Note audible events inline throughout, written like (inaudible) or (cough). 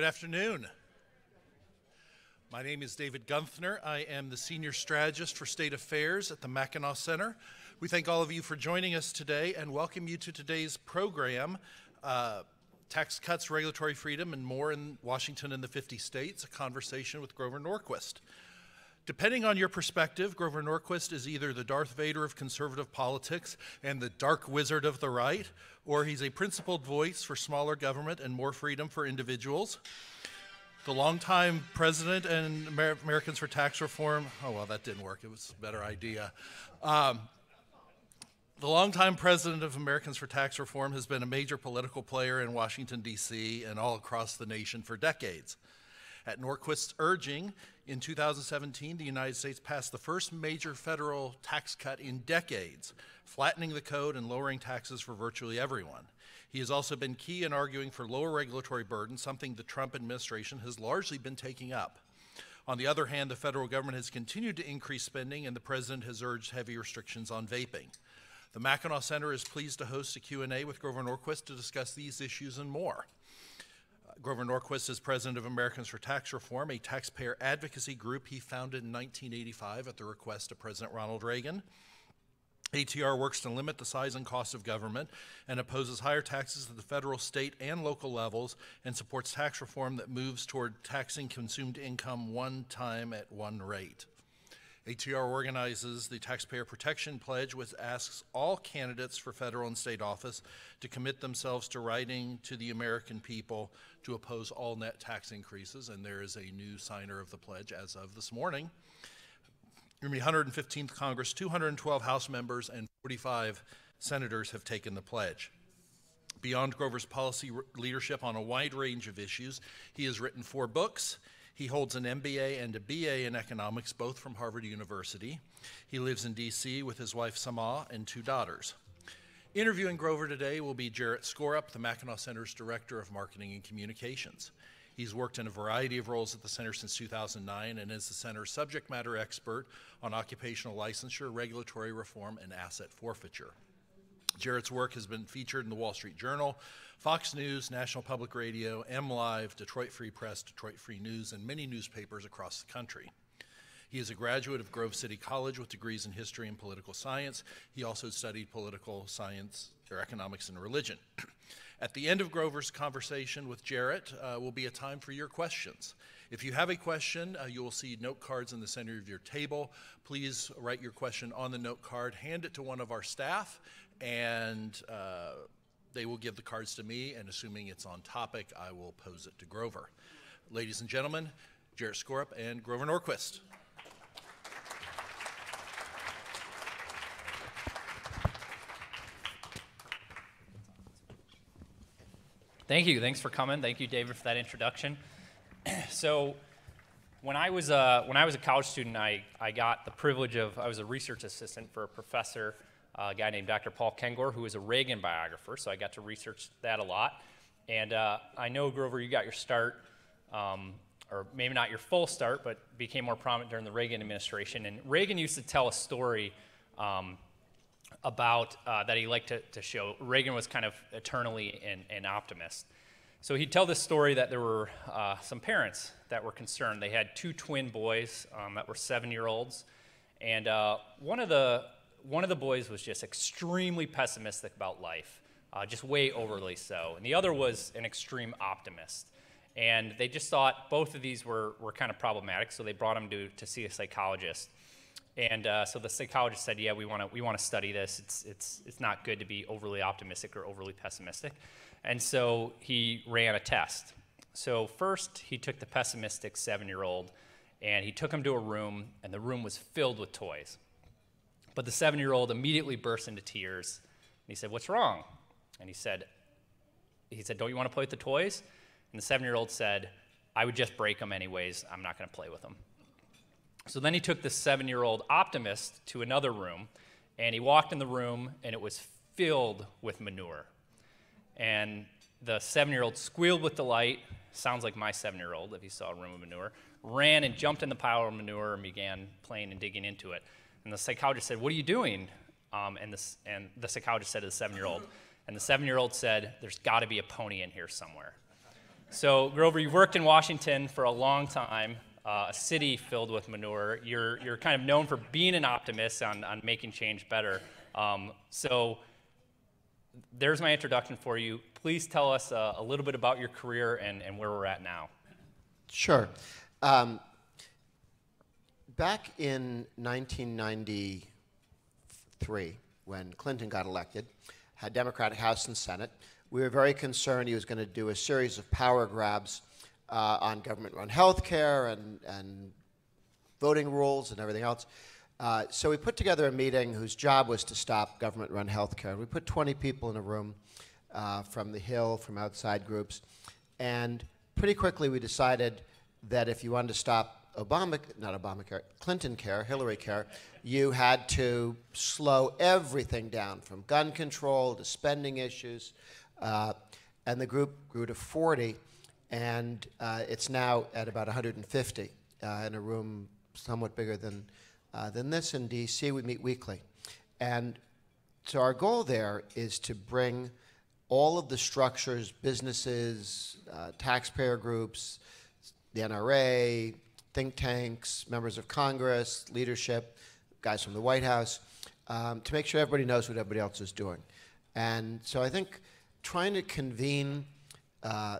Good afternoon. My name is David Guenthner. I am the Senior Strategist for State Affairs at the Mackinac Center. We thank all of you for joining us today and welcome you to today's program, uh, Tax Cuts, Regulatory Freedom, and More in Washington and the 50 States, a conversation with Grover Norquist. Depending on your perspective, Grover Norquist is either the Darth Vader of conservative politics and the dark wizard of the right, or he's a principled voice for smaller government and more freedom for individuals. The longtime president and Amer- Americans for Tax Reform, oh, well, that didn't work. It was a better idea. Um, the longtime president of Americans for Tax Reform has been a major political player in Washington, D.C., and all across the nation for decades. At Norquist's urging, in 2017, the United States passed the first major federal tax cut in decades, flattening the code and lowering taxes for virtually everyone. He has also been key in arguing for lower regulatory burden, something the Trump administration has largely been taking up. On the other hand, the federal government has continued to increase spending, and the president has urged heavy restrictions on vaping. The Mackinac Center is pleased to host a Q&A with Grover Norquist to discuss these issues and more. Grover Norquist is president of Americans for Tax Reform, a taxpayer advocacy group he founded in 1985 at the request of President Ronald Reagan. ATR works to limit the size and cost of government and opposes higher taxes at the federal, state, and local levels and supports tax reform that moves toward taxing consumed income one time at one rate. ATR organizes the Taxpayer Protection Pledge, which asks all candidates for federal and state office to commit themselves to writing to the American people to oppose all net tax increases. And there is a new signer of the pledge as of this morning. In the 115th Congress, 212 House members and 45 senators have taken the pledge. Beyond Grover's policy leadership on a wide range of issues, he has written four books. He holds an MBA and a BA in economics, both from Harvard University. He lives in D.C. with his wife Samah and two daughters. Interviewing Grover today will be Jarrett Skorup, the Mackinac Center's Director of Marketing and Communications. He's worked in a variety of roles at the center since 2009 and is the center's subject matter expert on occupational licensure, regulatory reform, and asset forfeiture. Jarrett's work has been featured in the Wall Street Journal, Fox News, National Public Radio, MLive, Detroit Free Press, Detroit Free News, and many newspapers across the country. He is a graduate of Grove City College with degrees in history and political science. He also studied political science or economics and religion. (clears throat) At the end of Grover's conversation with Jarrett uh, will be a time for your questions. If you have a question, uh, you will see note cards in the center of your table. Please write your question on the note card, hand it to one of our staff, and uh, they will give the cards to me, and assuming it's on topic, I will pose it to Grover. Ladies and gentlemen, Jarrett Skorup and Grover Norquist. Thank you. Thanks for coming. Thank you, David, for that introduction. (clears throat) so, when I was a, when I was a college student, I, I got the privilege of I was a research assistant for a professor a guy named Dr. Paul Kengor, who is a Reagan biographer, so I got to research that a lot. And uh, I know, Grover, you got your start, um, or maybe not your full start, but became more prominent during the Reagan administration. And Reagan used to tell a story um, about uh, that he liked to, to, show. Reagan was kind of eternally an, an optimist. So he'd tell this story that there were uh, some parents that were concerned. They had two twin boys um, that were seven year olds. And uh, one of the one of the boys was just extremely pessimistic about life, uh, just way overly so. And the other was an extreme optimist. And they just thought both of these were, were kind of problematic, so they brought him to, to see a psychologist. And uh, so the psychologist said, Yeah, we want to we wanna study this. It's, it's, it's not good to be overly optimistic or overly pessimistic. And so he ran a test. So first, he took the pessimistic seven year old and he took him to a room, and the room was filled with toys. But the seven year old immediately burst into tears. And he said, What's wrong? And he said, he said, Don't you want to play with the toys? And the seven year old said, I would just break them anyways. I'm not going to play with them. So then he took the seven year old optimist to another room, and he walked in the room, and it was filled with manure. And the seven year old squealed with delight, sounds like my seven year old if he saw a room of manure, ran and jumped in the pile of manure and began playing and digging into it. And the psychologist said, What are you doing? Um, and, this, and the psychologist said to the seven year old, and the seven year old said, There's got to be a pony in here somewhere. So, Grover, you've worked in Washington for a long time, uh, a city filled with manure. You're, you're kind of known for being an optimist on, on making change better. Um, so, there's my introduction for you. Please tell us uh, a little bit about your career and, and where we're at now. Sure. Um, back in 1993, when Clinton got elected, had Democratic House and Senate, we were very concerned he was going to do a series of power grabs uh, on government-run health care and, and voting rules and everything else. Uh, so we put together a meeting whose job was to stop government-run health care. We put 20 people in a room uh, from the Hill, from outside groups, and pretty quickly we decided that if you wanted to stop Obama, not Obamacare, Clinton care, Hillary care, you had to slow everything down from gun control to spending issues. Uh, and the group grew to 40, and uh, it's now at about 150 uh, in a room somewhat bigger than uh, than this in DC. We meet weekly. And so our goal there is to bring all of the structures, businesses, uh, taxpayer groups, the NRA, think tanks, members of Congress, leadership, guys from the White House, um, to make sure everybody knows what everybody else is doing. And so I think trying to convene uh,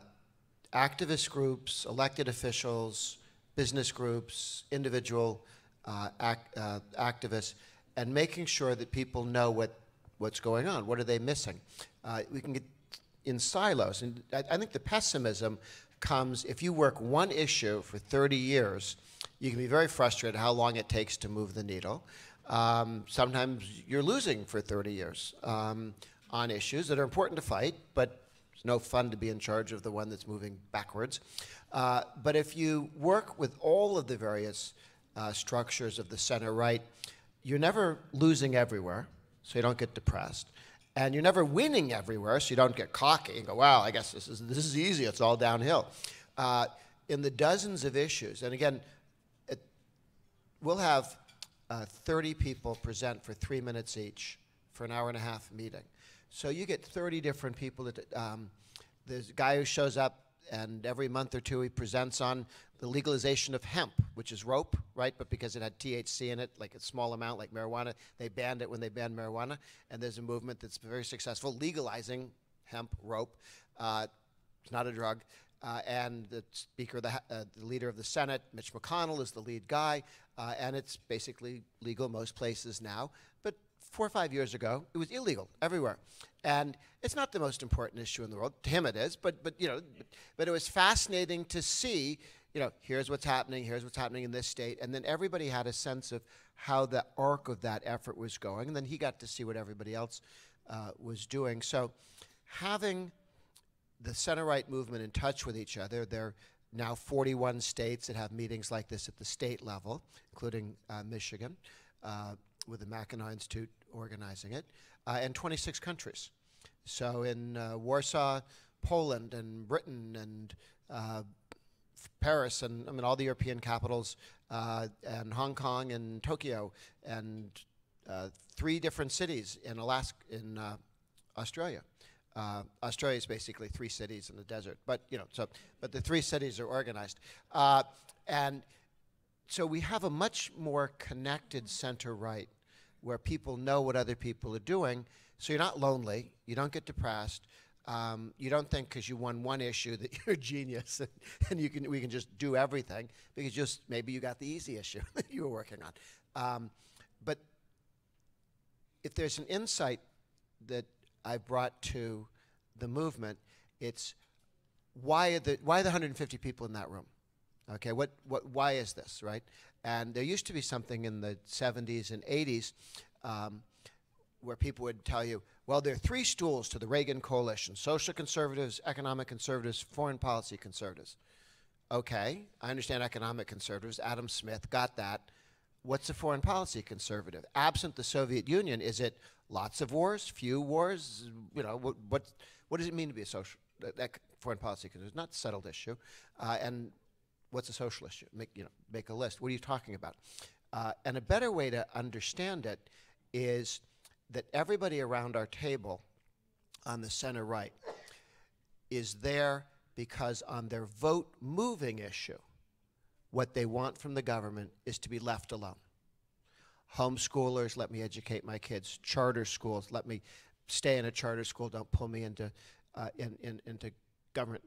activist groups, elected officials, business groups, individual uh, uh, activists, and making sure that people know what, what's going on. What are they missing? Uh, we can get in silos. And I, I think the pessimism comes if you work one issue for 30 years, you can be very frustrated how long it takes to move the needle. Um, sometimes you're losing for 30 years um, on issues that are important to fight, but it's no fun to be in charge of the one that's moving backwards. Uh, but if you work with all of the various uh, structures of the center right, you're never losing everywhere, so you don't get depressed. And you're never winning everywhere, so you don't get cocky and go, wow, I guess this is, this is easy, it's all downhill. Uh, in the dozens of issues, and again, it, we'll have uh, 30 people present for three minutes each for an hour and a half meeting. So you get 30 different people. That, um, there's a guy who shows up, and every month or two he presents on the legalization of hemp, which is rope, right? But because it had THC in it, like a small amount, like marijuana, they banned it when they banned marijuana. And there's a movement that's very successful legalizing hemp, rope. Uh, it's not a drug. Uh, and the speaker, the, uh, the, leader of the Senate, Mitch McConnell, is the lead guy, uh, and it's basically legal most places now. But four or five years ago, it was illegal everywhere, and it's not the most important issue in the world. To him, it is, but but you know, but, but it was fascinating to see you know, here's what's happening, here's what's happening in this state. And then everybody had a sense of how the arc of that effort was going. And then he got to see what everybody else uh, was doing. So having the center right movement in touch with each other, there are now 41 states that have meetings like this at the state level, including uh, Michigan, uh, with the Mackinac Institute organizing it, uh, and 26 countries. So in uh, Warsaw, Poland, and Britain, and uh, Paris and I mean all the European capitals uh, and Hong Kong and Tokyo and uh, three different cities in Alaska in uh, Australia. Uh, Australia is basically three cities in the desert, but you know so but the three cities are organized uh, and so we have a much more connected center right where people know what other people are doing so you're not lonely you don't get depressed um, you don't think because you won one issue (laughs) that you're a genius and, and, you can we can just do everything because just maybe you got the easy issue (laughs) that you were working on. Um, but if there's an insight that I brought to the movement, it's why are the why are the 150 people in that room? Okay, what what why is this right? And there used to be something in the 70s and 80s um, where people would tell you, well, there are three stools to the Reagan coalition social conservatives, economic conservatives, foreign policy conservatives. Okay, I understand economic conservatives. Adam Smith got that. What's a foreign policy conservative? Absent the Soviet Union, is it lots of wars, few wars? You know, what, what, what does it mean to be a social, that foreign policy conservative? It's not a settled issue. Uh, and what's a social issue? Make, you know, make a list. What are you talking about? Uh, and a better way to understand it is that everybody around our table on the center right is there because on their vote moving issue, what they want from the government is to be left alone. Homeschoolers, let me educate my kids. Charter schools, let me stay in a charter school. Don't pull me into, uh, in, in, into government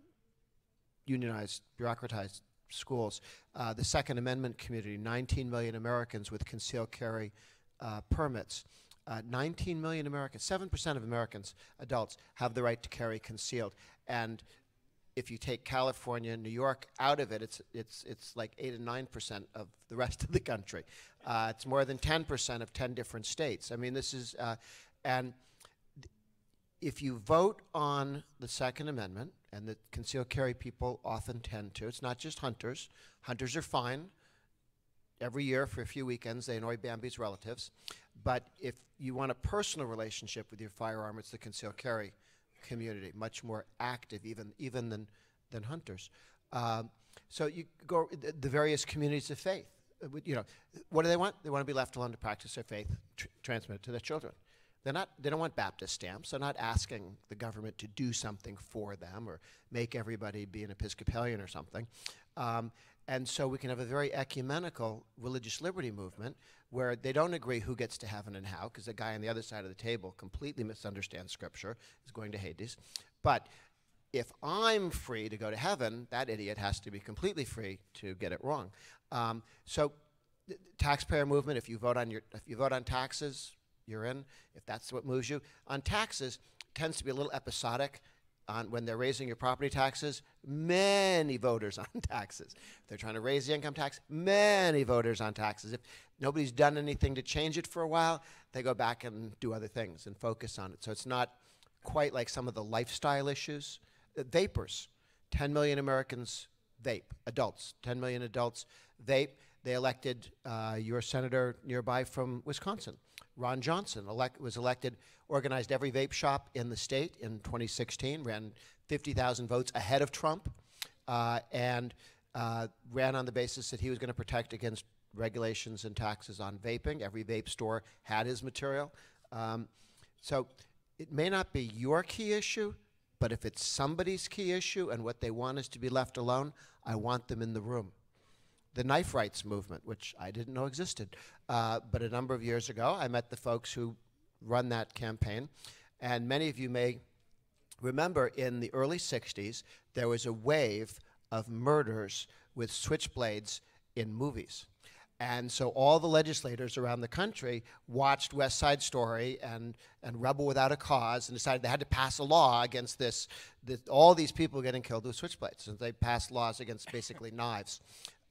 unionized, bureaucratized schools. Uh, the Second Amendment community, 19 million Americans with concealed carry uh, permits. Uh, 19 million Americans, 7% of Americans, adults, have the right to carry concealed. And if you take California and New York out of it, it's, it's, it's like 8 and 9% of the (laughs) rest of the country. Uh, it's more than 10% of 10 different states. I mean, this is, uh, and if you vote on the Second Amendment, and the concealed carry people often tend to, it's not just hunters. Hunters are fine. Every year for a few weekends, they annoy Bambi's relatives. But if you want a personal relationship with your firearm, it's the concealed carry community, much more active even, even than, than hunters. Um, so you go the, the various communities of faith. Uh, You know, what do they want? They want to be left alone to practice their faith, tr- transmit it to their children. They're not, they don't want Baptist stamps. They're not asking the government to do something for them or make everybody be an Episcopalian or something. Um, and so we can have a very ecumenical religious liberty movement where they don't agree who gets to heaven and how, because the guy on the other side of the table completely misunderstands Scripture, is going to Hades. But if I'm free to go to heaven, that idiot has to be completely free to get it wrong. Um, so, the taxpayer movement. If you vote on your, if you vote on taxes, you're in. If that's what moves you on taxes, tends to be a little episodic. On when they're raising your property taxes, many voters (laughs) on taxes. If they're trying to raise the income tax, many voters on taxes. If nobody's done anything to change it for a while, they go back and do other things and focus on it. So it's not quite like some of the lifestyle issues. Uh, vapers, 10 million Americans vape, adults, 10 million adults vape. They elected uh, your senator nearby from Wisconsin, Ron Johnson, elect, was elected, organized every vape shop in the state in 2016, ran 50,000 votes ahead of Trump, uh, and uh, ran on the basis that he was going to protect against regulations and taxes on vaping. Every vape store had his material. Um, so it may not be your key issue, but if it's somebody's key issue and what they want is to be left alone, I want them in the room. The knife rights movement, which I didn't know existed, uh, but a number of years ago, I met the folks who run that campaign, and many of you may remember in the early 60s, there was a wave of murders with switchblades in movies. And so all the legislators around the country watched West Side Story and, and Rebel Without a Cause and decided they had to pass a law against this, this all these people getting killed with switchblades. And they passed laws against basically (laughs) knives.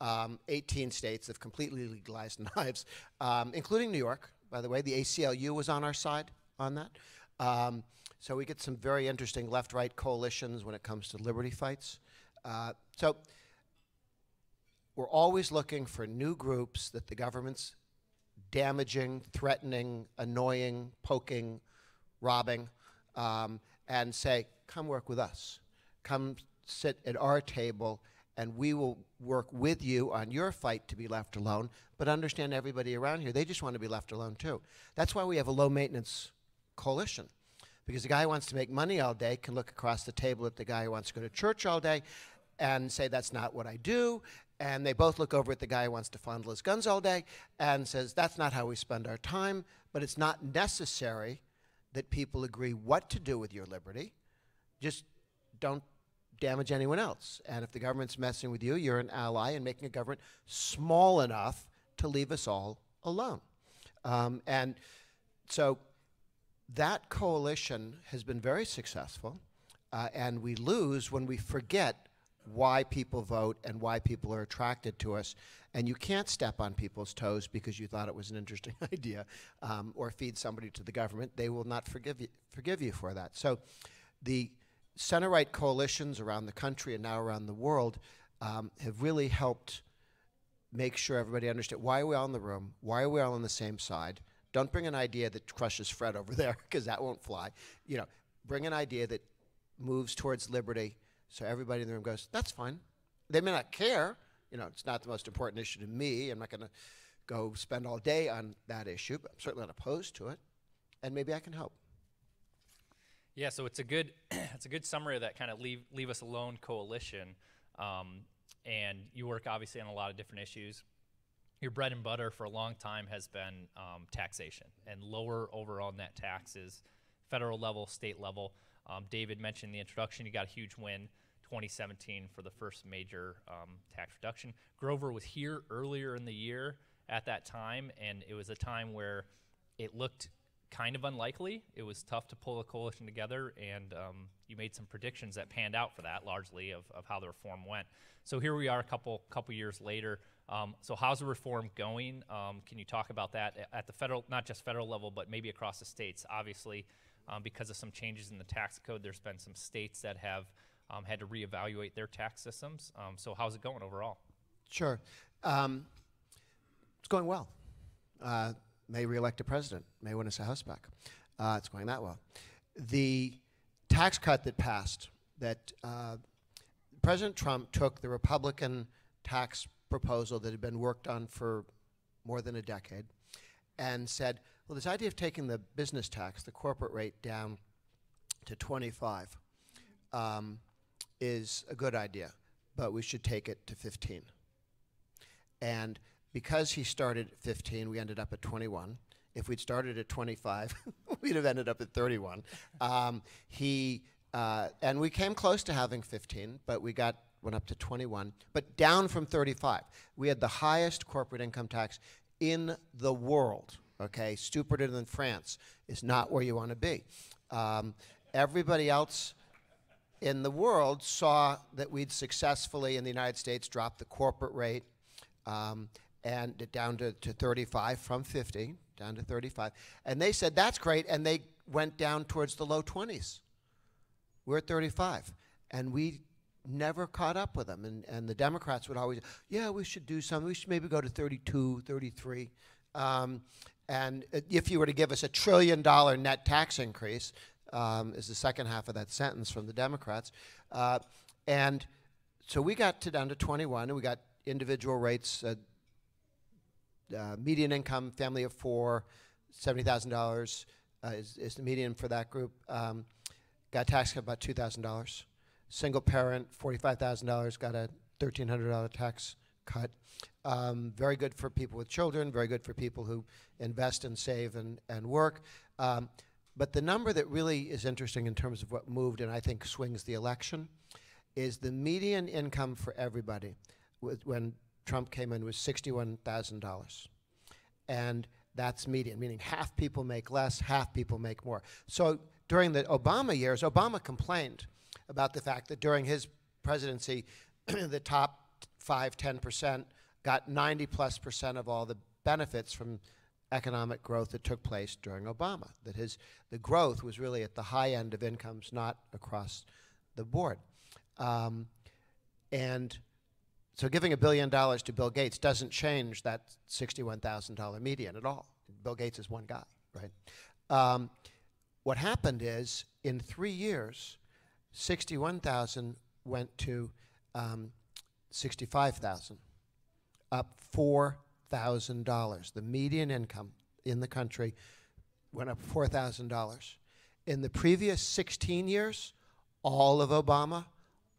Um, 18 states have completely legalized (laughs) knives, um, including New York, by the way. The ACLU was on our side on that. Um, so we get some very interesting left right coalitions when it comes to liberty fights. Uh, so we're always looking for new groups that the government's damaging, threatening, annoying, poking, robbing, um, and say, come work with us. Come sit at our table, and we will work with you on your fight to be left alone, but understand everybody around here, they just want to be left alone too. That's why we have a low maintenance coalition. Because the guy who wants to make money all day can look across the table at the guy who wants to go to church all day and say, That's not what I do. And they both look over at the guy who wants to fondle his guns all day and says, That's not how we spend our time. But it's not necessary that people agree what to do with your liberty. Just don't damage anyone else. And if the government's messing with you, you're an ally in making a government small enough to leave us all alone. Um, and so that coalition has been very successful, uh, and we lose when we forget why people vote and why people are attracted to us. And you can't step on people's toes because you thought it was an interesting (laughs) idea um, or feed somebody to the government. They will not forgive you, forgive you for that. So the center right coalitions around the country and now around the world um, have really helped make sure everybody understands why are we all in the room? Why are we all on the same side? Don't bring an idea that crushes Fred over (laughs) there because that won't fly. You know, bring an idea that moves towards liberty so everybody in the room goes, that's fine. They may not care. You know, it's not the most important issue to me. I'm not going to go spend all day on that issue, but I'm certainly not opposed to it. And maybe I can help. Yeah, so it's a good (clears throat) it's a good summary of that kind of leave leave us alone coalition, um, and you work obviously on a lot of different issues. Your bread and butter for a long time has been um, taxation and lower overall net taxes, federal level, state level. Um, David mentioned in the introduction you got a huge win 2017 for the first major um, tax reduction. Grover was here earlier in the year at that time, and it was a time where it looked kind of unlikely. It was tough to pull a coalition together, and um, you made some predictions that panned out for that largely of, of how the reform went. So here we are, a couple couple years later. Um, so how's the reform going? Um, can you talk about that at the federal, not just federal level, but maybe across the states? Obviously, um, because of some changes in the tax code, there's been some states that have um, had to reevaluate their tax systems. Um, so how's it going overall? Sure. It's going well. Uh, may reelect a president, may win us a House back. Uh, it's going that well. The tax cut that passed, that uh, President Trump took the Republican tax proposal that had been worked on for more than a decade and said, well, this idea of taking the business tax, the corporate rate, down to 25 um, is a good idea, but we should take it to 15. And because he started at 15, we ended up at 21. If we'd started at 25, (laughs) we'd have ended up at 31. Um, he uh, and we came close to having 15, but we got went up to 21, but down from 35. We had the highest corporate income tax in the world. Okay, stupider than France is not where you want to be. Um, everybody else in the world saw that we'd successfully in the United States dropped the corporate rate um, and down to, to 35 from 50 down to 35 and they said that's great and they went down towards the low 20s we're at 35 and we never caught up with them and, and the democrats would always yeah we should do something we should maybe go to 32 33 um, and if you were to give us a trillion dollar net tax increase um, is the second half of that sentence from the democrats uh, and so we got to down to 21 and we got individual rates uh, uh, median income, family of four, $70,000 uh, is, is the median for that group. Um, got tax cut about $2,000. Single parent, $45,000, got a $1,300 tax cut. Um, very good for people with children, very good for people who invest and save and, and work. Um, but the number that really is interesting in terms of what moved and I think swings the election is the median income for everybody. When Trump came in with $61,000. And that's median, meaning half people make less, half people make more. So during the Obama years, Obama complained about the fact that during his presidency, (clears throat) the top 5, 10% got 90 plus percent of all the benefits from economic growth that took place during Obama. That his the growth was really at the high end of incomes, not across the board. Um, and so giving a billion dollars to Bill Gates doesn't change that $61,000 median at all. Bill Gates is one guy, right? Um, what happened is in three years, 61,000 went to um, 65,000, up $4,000. The median income in the country went up $4,000. In the previous 16 years, all of Obama,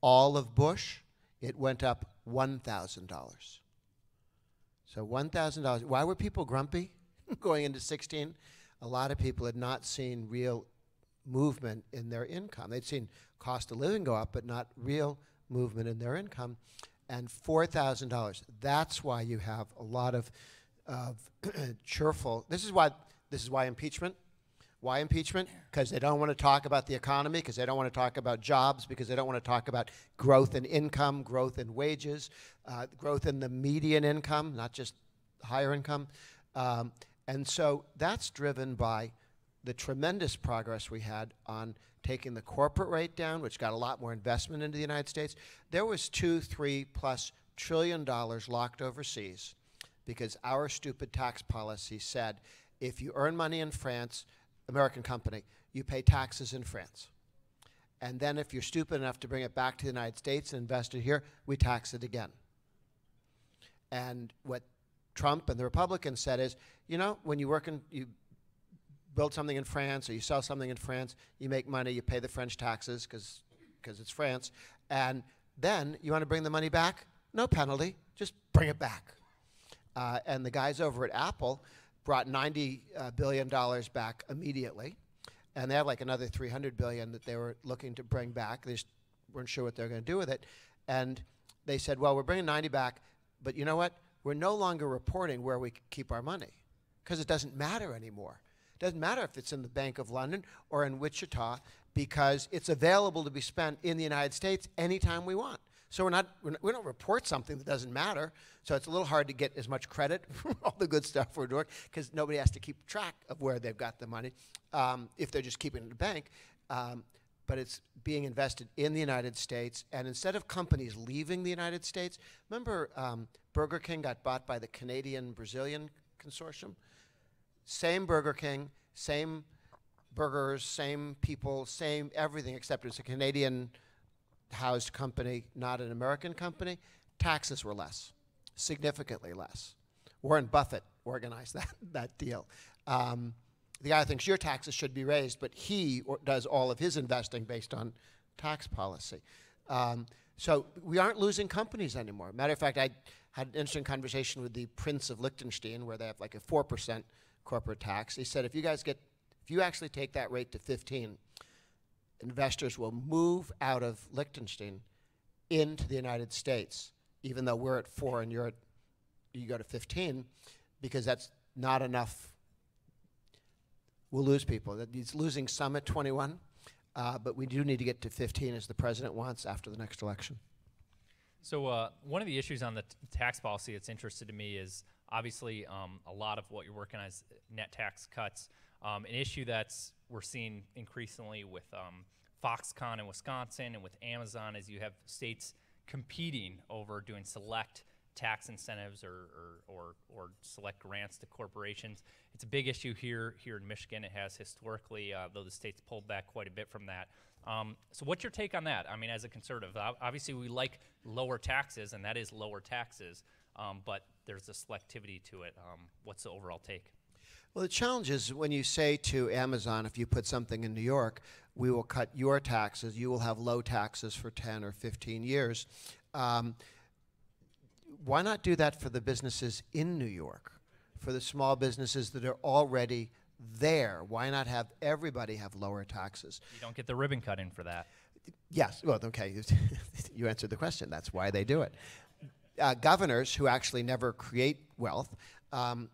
all of Bush, it went up $1,000. So $1,000. Why were people grumpy (laughs) going into 16? A lot of people had not seen real movement in their income. They'd seen cost of living go up, but not real movement in their income. And $4,000. That's why you have a lot of, of (clears throat) cheerful. This is why this is why impeachment why impeachment? Because they don't want to talk about the economy, because they don't want to talk about jobs, because they don't want to talk about growth in income, growth in wages, uh, growth in the median income, not just higher income. Um, and so that's driven by the tremendous progress we had on taking the corporate rate down, which got a lot more investment into the United States. There was two, three plus trillion dollars locked overseas because our stupid tax policy said if you earn money in France, American company, you pay taxes in France. And then if you're stupid enough to bring it back to the United States and invest it here, we tax it again. And what Trump and the Republicans said is, you know, when you work in, you build something in France or you sell something in France, you make money, you pay the French taxes because it's France, and then you want to bring the money back? No penalty, just bring it back. Uh, and the guys over at Apple brought 90 uh, billion dollars back immediately, and they have like another 300 billion that they were looking to bring back. They just weren't sure what they're going to do with it, and they said, "Well, we're bringing 90 back, but you know what? We're no longer reporting where we keep our money because it doesn't matter anymore. It doesn't matter if it's in the Bank of London or in Wichita because it's available to be spent in the United States anytime we want." So we're not, we're not, we don't report something that doesn't matter. So it's a little hard to get as much credit (laughs) for all the good stuff we're doing because nobody has to keep track of where they've got the money um, if they're just keeping it in the bank. Um, but it's being invested in the United States. And instead of companies leaving the United States, remember um, Burger King got bought by the Canadian Brazilian consortium? Same Burger King, same burgers, same people, same everything, except it's a Canadian housed company, not an American company, taxes were less, significantly less. Warren Buffett organized (laughs) that, that deal. Um, the guy thinks your taxes should be raised, but he does all of his investing based on tax policy. Um, so we aren't losing companies anymore. Matter of fact, I had an interesting conversation with the Prince of Liechtenstein, where they have like a 4% corporate tax. He said, if you guys get, if you actually take that rate to 15, investors will move out of Liechtenstein into the United States, even though we're at four and you're at, you go to 15, because that's not enough. We'll lose people. He's losing some at 21, uh, but we do need to get to 15 as the president wants after the next election. So uh, one of the issues on the tax policy that's interested to me is obviously um, a lot of what you're working on is net tax cuts. Um, an issue that's we're seeing increasingly with um, Foxconn in Wisconsin and with Amazon is you have states competing over doing select tax incentives or, or, or, or, select grants to corporations. It's a big issue here here in Michigan. It has historically, uh, though the state's pulled back quite a bit from that. Um, so, what's your take on that? I mean, as a conservative, obviously we like lower taxes, and that is lower taxes, um, but there's a selectivity to it. Um, what's the overall take? Well, the challenge is when you say to Amazon, if you put something in New York, we will cut your taxes, you will have low taxes for 10 or 15 years. Um, why not do that for the businesses in New York, for the small businesses that are already there? Why not have everybody have lower taxes? You don't get the ribbon cutting for that. Yes, well, okay, (laughs) you answered the question. That's why they do it. Uh, governors who actually never create wealth um,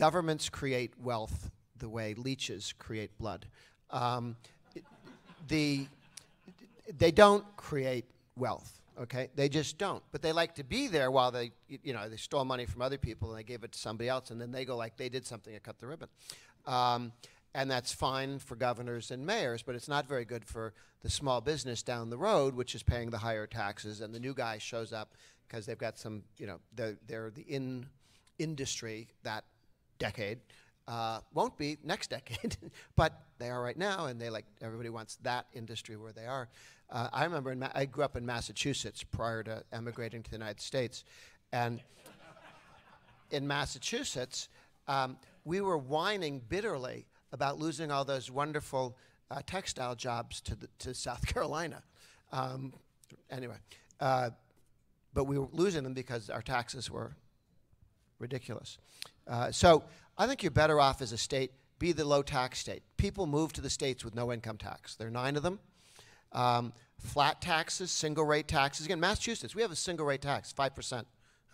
governments create wealth the way leeches create blood. Um, the, they don't create wealth, okay? They just don't. But they like to be there while they, you know, they stole money from other people and they gave it to somebody else, and then they go like they did something and cut the ribbon. Um, and that's fine for governors and mayors, but it's not very good for the small business down the road, which is paying the higher taxes, and the new guy shows up because they've got some, you know, they're, they're the in industry that decade. Uh, won't be next decade, (laughs) but they are right now, and they like everybody wants that industry where they are. Uh, I remember I grew up in Massachusetts prior to emigrating to the United States, and in Massachusetts, um, we were whining bitterly about losing all those wonderful uh, textile jobs to, the, to South (laughs) Carolina. Um, anyway, uh, but we were losing them because our taxes were ridiculous. Uh, so I think you're better off as a state, be the low tax state. People move to the states with no income tax. There are nine of them. Um, flat taxes, single rate taxes. Again, Massachusetts, we have a single rate tax, 5%.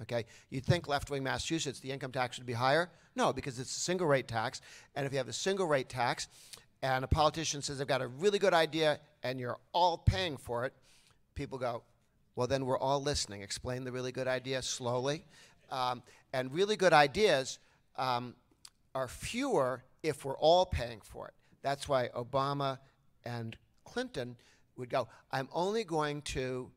Okay, you'd think left-wing Massachusetts, the income tax would be higher. No, because it's a single rate tax. And if you have a single rate tax, and a politician says they've got a really good idea, and you're all paying for it, people go, well, then we're all listening. Explain the really good idea slowly. Um, and really good ideas um, are fewer if we're all paying for it. That's why Obama and Clinton would go, I'm only going to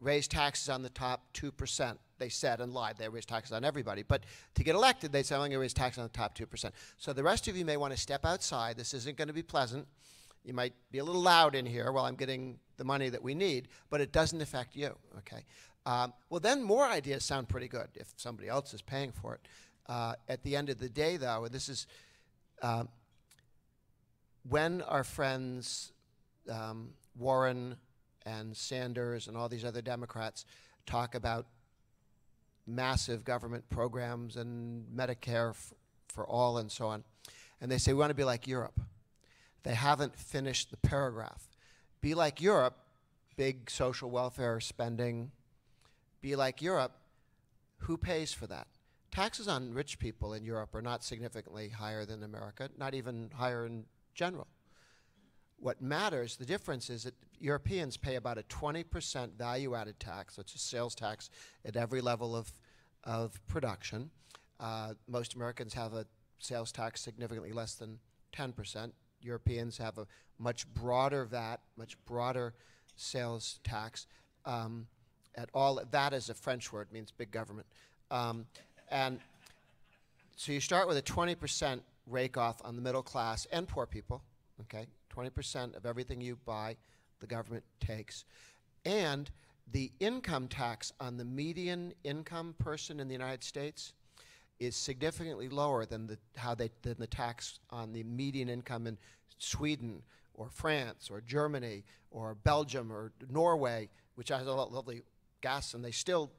raise taxes on the top 2%. They said and lied. They raised taxes on everybody. But to get elected, they said, I'm going to raise taxes on the top 2%. So the rest of you may want to step outside. This isn't going to be pleasant. You might be a little loud in here while I'm getting the money that we need, but it doesn't affect you, okay? Um, well, then more ideas sound pretty good if somebody else is paying for it. Uh, at the end of the day, though, this is, uh, when our friends um, Warren and Sanders and all these other Democrats talk about massive government programs and Medicare for all and so on, and they say we want to be like Europe. They haven't finished the paragraph. Be like Europe, big social welfare spending. Be like Europe, who pays for that? Taxes on rich people in Europe are not significantly higher than America, not even higher in general. What matters, the difference is that Europeans pay about a 20% value added tax, which is sales tax at every level of, of production. Uh, most Americans have a sales tax significantly less than 10%. Europeans have a much broader VAT, much broader sales tax. Um, at all, that is a French word, means big government. Um, and so you start with a 20% rake off on the middle class and poor people, okay? 20% of everything you buy, the government takes. And the income tax on the median income person in the United States is significantly lower than the, how they, than the tax on the median income in Sweden or France or Germany or Belgium or Norway, which has a lot lovely gas, and they still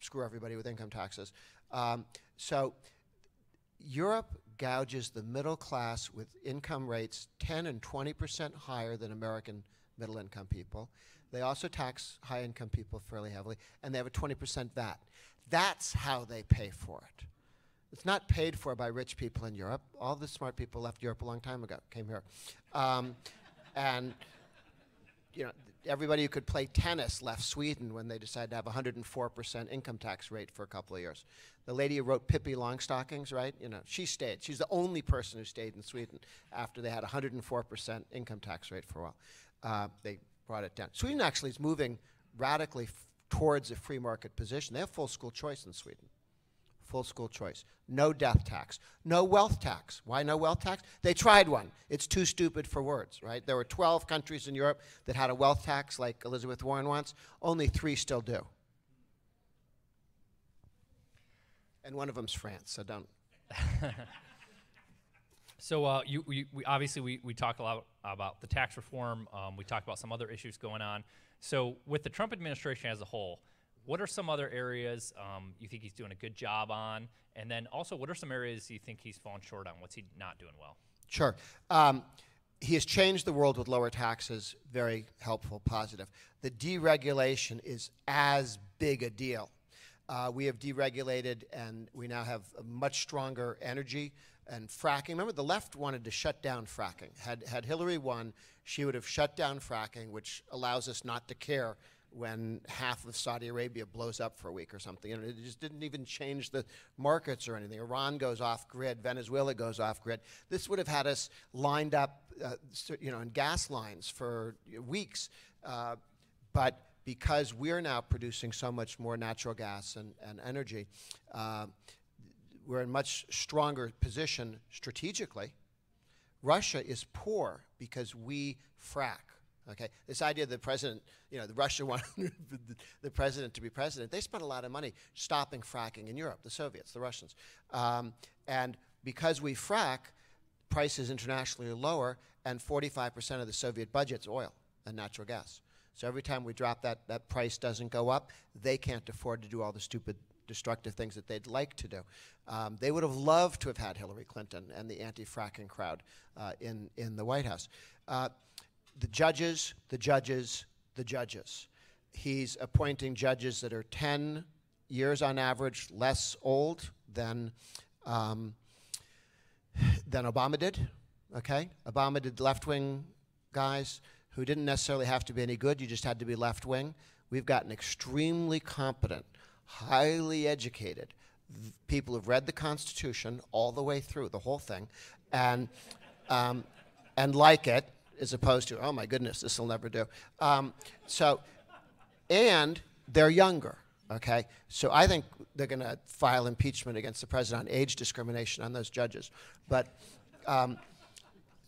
screw everybody with income taxes. Um, so Europe gouges the middle class with income rates 10 and 20 percent higher than American middle income people. They also tax high income people fairly heavily, and they have a 20 percent VAT. That's how they pay for it. It's not paid for by rich people in Europe. All the smart people left Europe a long time ago, came here. Um, and, you know, everybody who could play tennis left Sweden when they decided to have 104% income tax rate for a couple of years. The lady who wrote Pippi Longstockings, right? You know, she stayed. She's the only person who stayed in Sweden after they had 104% income tax rate for a while. Uh, they brought it down. Sweden actually is moving radically towards a free market position. They have full school choice in Sweden full school choice. No death tax. No wealth tax. Why no wealth tax? They tried one. It's too stupid for words, right? There were 12 countries in Europe that had a wealth tax like Elizabeth Warren wants. Only three still do. And one of them's France, so don't. (laughs) So uh, you, we, we obviously we, we talk a lot about the tax reform. Um, we talk about some other issues going on. So with the Trump administration as a whole, what are some other areas um, you think he's doing a good job on? And then also, what are some areas you think he's fallen short on? What's he not doing well? Sure. Um, he has changed the world with lower taxes. Very helpful, positive. The deregulation is as big a deal. Uh, we have deregulated, and we now have a much stronger energy and fracking. Remember, the left wanted to shut down fracking. Had, had Hillary won, she would have shut down fracking, which allows us not to care when half of Saudi Arabia blows up for a week or something. And it just didn't even change the markets or anything. Iran goes off grid, Venezuela goes off grid. This would have had us lined up, uh, you know, in gas lines for weeks. Uh, but because we're now producing so much more natural gas and, and energy, uh, we're in much stronger position strategically. Russia is poor because we frack. Okay, this idea that the president, you know, the Russia (laughs) wanted the president to be president, they spent a lot of money stopping fracking in Europe, the Soviets, the Russians. Um, and because we frack, prices internationally are lower, and 45% of the Soviet budget's oil and natural gas. So every time we drop that, that price doesn't go up, they can't afford to do all the stupid, destructive things that they'd like to do. Um, they would have loved to have had Hillary Clinton and the anti-fracking crowd uh, in, in the White House. Uh, the judges, the judges, the judges. He's appointing judges that are 10 years on average less old than, um, than Obama did. Okay? Obama did left wing guys who didn't necessarily have to be any good, you just had to be left wing. We've gotten extremely competent, highly educated people who've read the Constitution all the way through, the whole thing, and, um, and like it, as opposed to, oh my goodness, this will never do. Um, so, and they're younger, okay? So I think they're going to file impeachment against the president on age discrimination on those judges. But, um,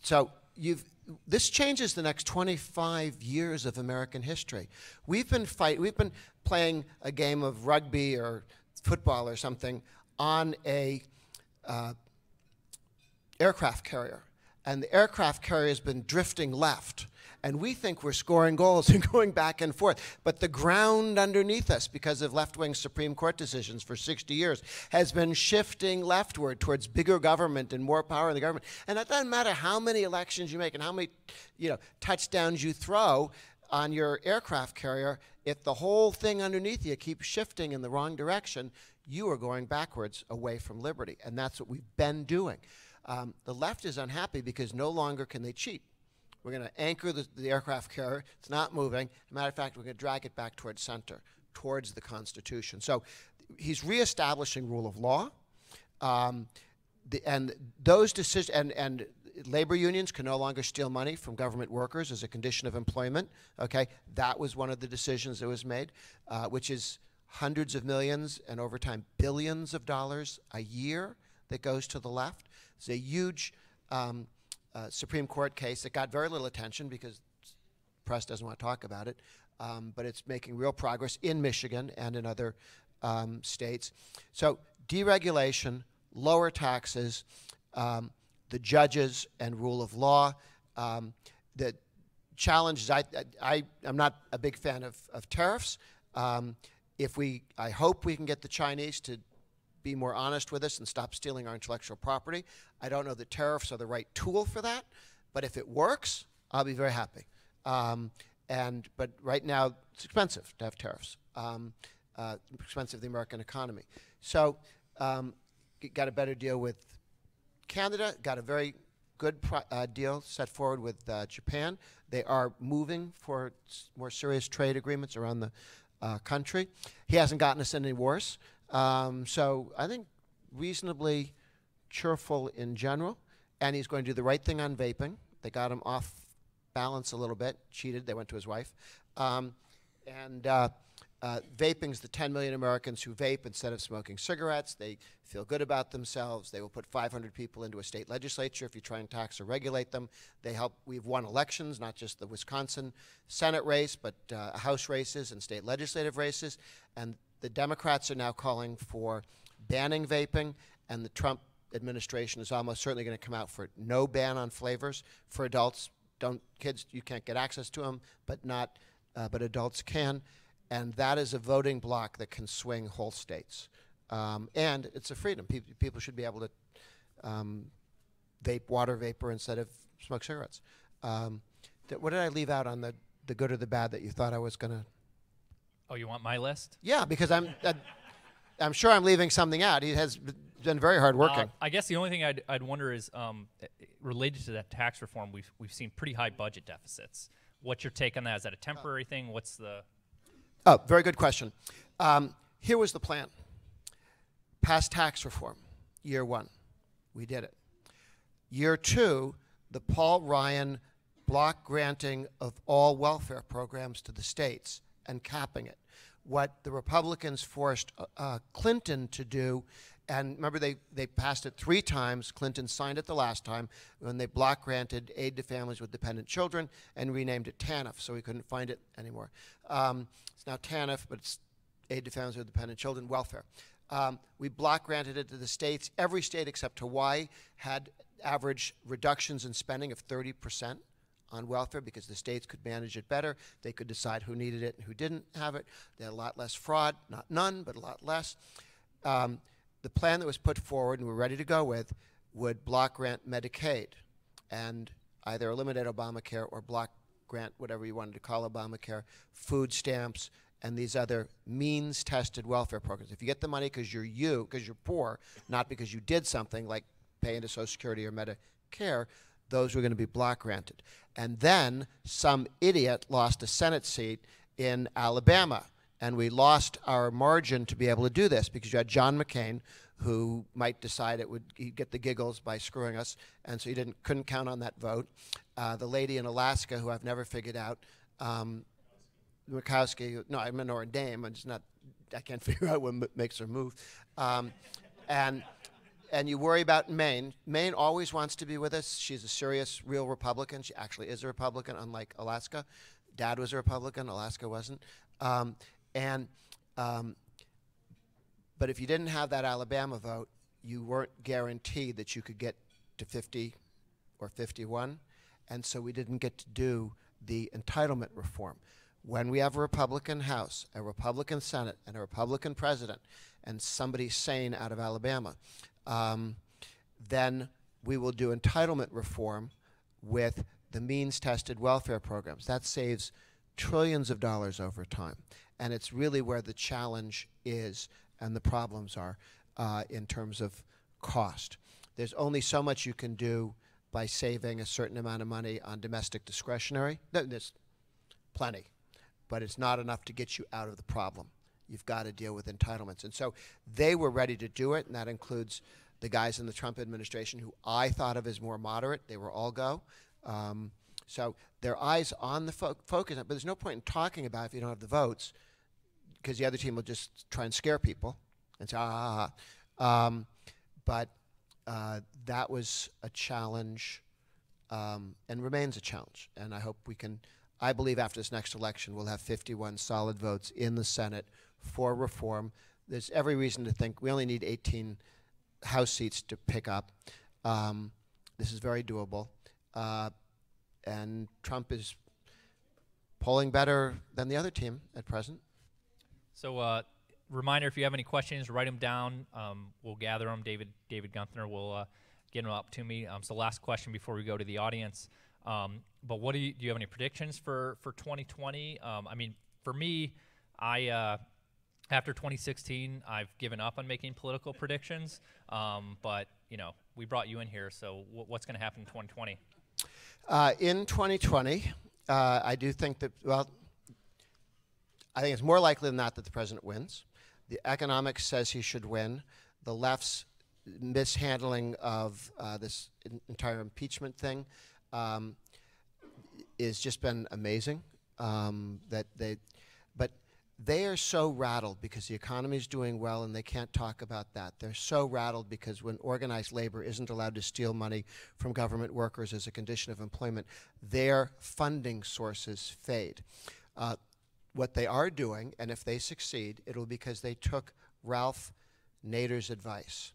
so you've, this changes the next 25 years of American history. We've been fight, we've been playing a game of rugby or football or something on a uh, aircraft carrier and the aircraft carrier has been drifting left. And we think we're scoring goals (laughs) and going back and forth. But the ground underneath us, because of left wing Supreme Court decisions for 60 years, has been shifting leftward towards bigger government and more power in the government. And it doesn't matter how many elections you make and how many you know, touchdowns you throw on your aircraft carrier, if the whole thing underneath you keeps shifting in the wrong direction, you are going backwards away from liberty. And that's what we've been doing. Um, the left is unhappy because no longer can they cheat. We're going to anchor the, the, aircraft carrier. It's not moving. As a matter of fact, we're going to drag it back towards center, towards the Constitution. So he's reestablishing rule of law. Um, the, and those decisions, and, and labor unions can no longer steal money from government workers as a condition of employment. Okay, that was one of the decisions that was made, uh, which is hundreds of millions and over time billions of dollars a year that goes to the left. It's a huge um, uh, Supreme Court case that got very little attention because press doesn't want to talk about it, um, but it's making real progress in Michigan and in other um, states. So deregulation, lower taxes, um, the judges and rule of law. Um, the challenges, I, I, am not a big fan of, of tariffs. Um, if we, I hope we can get the Chinese to be more honest with us and stop stealing our intellectual property. I don't know that tariffs are the right tool for that, but if it works, I'll be very happy. Um, and but right now it's expensive to have tariffs. Um, uh, expensive the American economy. So um, got a better deal with Canada. Got a very good uh, deal set forward with uh, Japan. They are moving for more serious trade agreements around the uh, country. He hasn't gotten us any worse. Um, so I think reasonably cheerful in general, and he's going to do the right thing on vaping. They got him off balance a little bit, cheated. They went to his wife, um, and uh, uh, vaping's the 10 million Americans who vape instead of smoking cigarettes. They feel good about themselves. They will put 500 people into a state legislature if you try and tax or regulate them. They help. We've won elections, not just the Wisconsin Senate race, but uh, House races and state legislative races, and the Democrats are now calling for banning vaping, and the Trump administration is almost certainly going to come out for no ban on flavors for adults. Don't kids, you can't get access to them, but not, uh, but adults can, and that is a voting block that can swing whole states. Um, and it's a freedom. Pe- people should be able to um, vape water vapor instead of smoke cigarettes. Um, what did I leave out on the the good or the bad that you thought I was going to? Oh, you want my list? Yeah, because I'm. Uh, I'm sure I'm leaving something out. He has been very hardworking. Uh, I guess the only thing I'd, I'd wonder is um, related to that tax reform. We've we've seen pretty high budget deficits. What's your take on that? Is that a temporary uh, thing? What's the? Oh, very good question. Um, here was the plan. Pass tax reform, year one, we did it. Year two, the Paul Ryan block granting of all welfare programs to the states and capping it. What the Republicans forced uh, uh, Clinton to do, and remember they, they passed it three times. Clinton signed it the last time when they block granted aid to families with dependent children and renamed it TANF, so we couldn't find it anymore. Um, it's now TANF, but it's aid to families with dependent children, welfare. Um, we block granted it to the states. Every state except Hawaii had average reductions in spending of 30 percent on welfare because the states could manage it better. They could decide who needed it and who didn't have it. They had a lot less fraud, not none, but a lot less. Um, the plan that was put forward and we're ready to go with would block grant Medicaid and either eliminate Obamacare or block grant whatever you wanted to call Obamacare, food stamps, and these other means tested welfare programs. If you get the money because you're you, because you're poor, not because you did something like pay into Social Security or Medicare, those were going to be block granted. And then some idiot lost a Senate seat in Alabama. And we lost our margin to be able to do this because you had John McCain, who might decide it would get the giggles by screwing us, and so he didn't couldn't count on that vote. Uh, the lady in Alaska, who I've never figured out, um, Murkowski. No, I'm in her name. I'm just not. I can't (laughs) figure out what makes her move. Um, and and you worry about Maine. Maine always wants to be with us. She's a serious, real Republican. She actually is a Republican, unlike Alaska. Dad was a Republican, Alaska wasn't. Um, and um, but if you didn't have that Alabama vote, you weren't guaranteed that you could get to 50 or 51, and so we didn't get to do the entitlement reform. When we have a Republican House, a Republican Senate, and a Republican president, and somebody sane out of Alabama, um, then we will do entitlement reform with the means tested welfare programs. That saves trillions of dollars over time. And it's really where the challenge is and the problems are uh, in terms of cost. There's only so much you can do by saving a certain amount of money on domestic discretionary. There's plenty, but it's not enough to get you out of the problem. You've got to deal with entitlements. And so they were ready to do it, and that includes the guys in the Trump administration who I thought of as more moderate. They were all go. Um, so their eyes on the fo- focus, but there's no point in talking about if you don't have the votes, because the other team will just try and scare people and say, ah. Um, but uh, that was a challenge um, and remains a challenge. And I hope we can, I believe after this next election, we'll have 51 solid votes in the Senate for reform. There's every reason to think we only need 18 House seats to pick up. Um, this is very doable. Uh, and Trump is polling better than the other team at present. So, uh, reminder: if you have any questions, write them down. Um, we'll gather them. David David Guenthner will uh, get them up to me. Um, so, last question before we go to the audience. Um, but what do you do? You have any predictions for for 2020? Um, I mean, for me, I. After 2016, I've given up on making political predictions. Um, but you know, we brought you in here, so what's going to happen in 2020? Uh, in 2020, uh, I do think that, well, I think it's more likely than not that the president wins. The economics says he should win. The left's mishandling of uh, this entire impeachment thing um, has just been amazing. Um, that they, but they are so rattled because the economy is doing well and they can't talk about that. They're so rattled because when organized labor isn't allowed to steal money from government workers as a condition of employment, their funding sources fade. Uh, what they are doing, and if they succeed, it'll be because they took Ralph Nader's advice.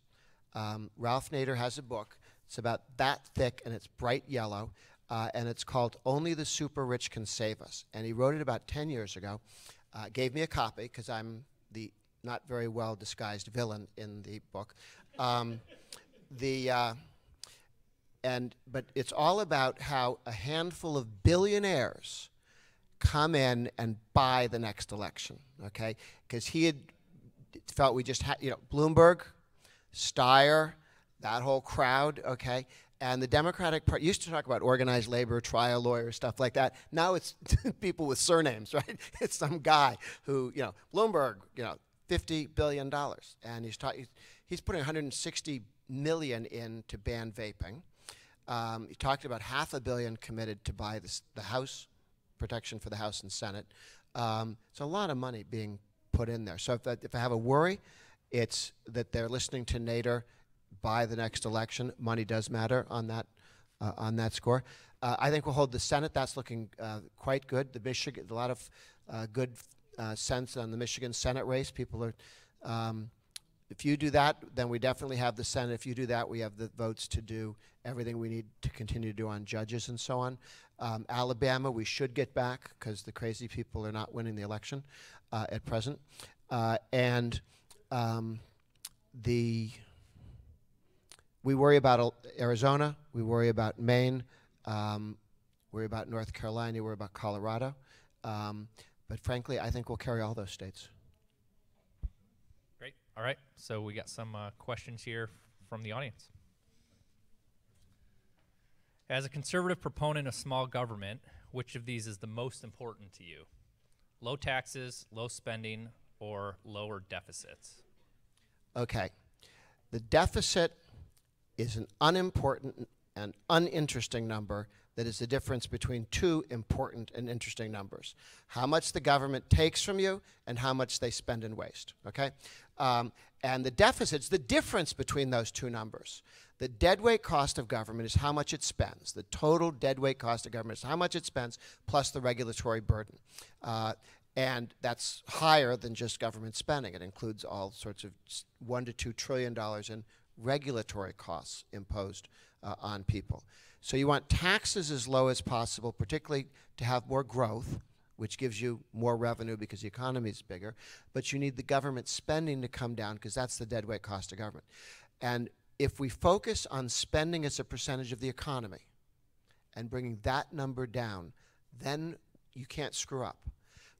Um, Ralph Nader has a book. It's about that thick and it's bright yellow, uh, and it's called Only the Super Rich Can Save Us. And he wrote it about 10 years ago uh, gave me a copy because I'm the not very well disguised villain in the book. Um, the uh, and but it's all about how a handful of billionaires come in and buy the next election. Okay, because he had felt we just had you know Bloomberg, Steyer, that whole crowd. Okay, and the Democratic Party used to talk about organized labor, trial lawyers, stuff like that. Now it's (laughs) people with surnames, (laughs) right? It's some guy who, you know, Bloomberg, you know, fifty billion dollars, and he's ta- he's putting 160 million in to ban vaping. Um, he talked about half a billion committed to buy this, the House protection for the House and Senate. Um, it's a lot of money being put in there. So if I, if I have a worry, it's that they're listening to Nader by the next election. Money does matter on that uh, on that score. Uh, I think we'll hold the Senate. That's looking uh, quite good. The Michigan, a lot of uh, good uh, sense on the Michigan Senate race. People are. Um, if you do that, then we definitely have the Senate. If you do that, we have the votes to do everything we need to continue to do on judges and so on. Um, Alabama, we should get back because the crazy people are not winning the election uh, at present. and um, the we worry about Arizona, we worry about Maine, um, worry about North Carolina, we worry about Colorado. Um, but frankly, I think we'll carry all those states. Great. All right. So we got some uh, questions here from the audience. As a conservative proponent of small government, which of these is the most important to you? Low taxes, low spending, or lower deficits? Okay. The deficit is an unimportant and uninteresting number that is the difference between two important and interesting numbers. How much the government takes from you and how much they spend and waste okay? Um, and the deficit's the difference between those two numbers the deadweight cost of government is how much it spends. The total deadweight cost of government is how much it spends plus the regulatory burden. Uh, and that's higher than just government spending. It includes all sorts of one to two trillion dollars in regulatory costs imposed uh, on people. So you want taxes as low as possible, particularly to have more growth, which gives you more revenue because the economy is bigger. But you need the government spending to come down because that's the deadweight cost of government. And if we focus on spending as a percentage of the economy and bringing that number down, then you can't screw up.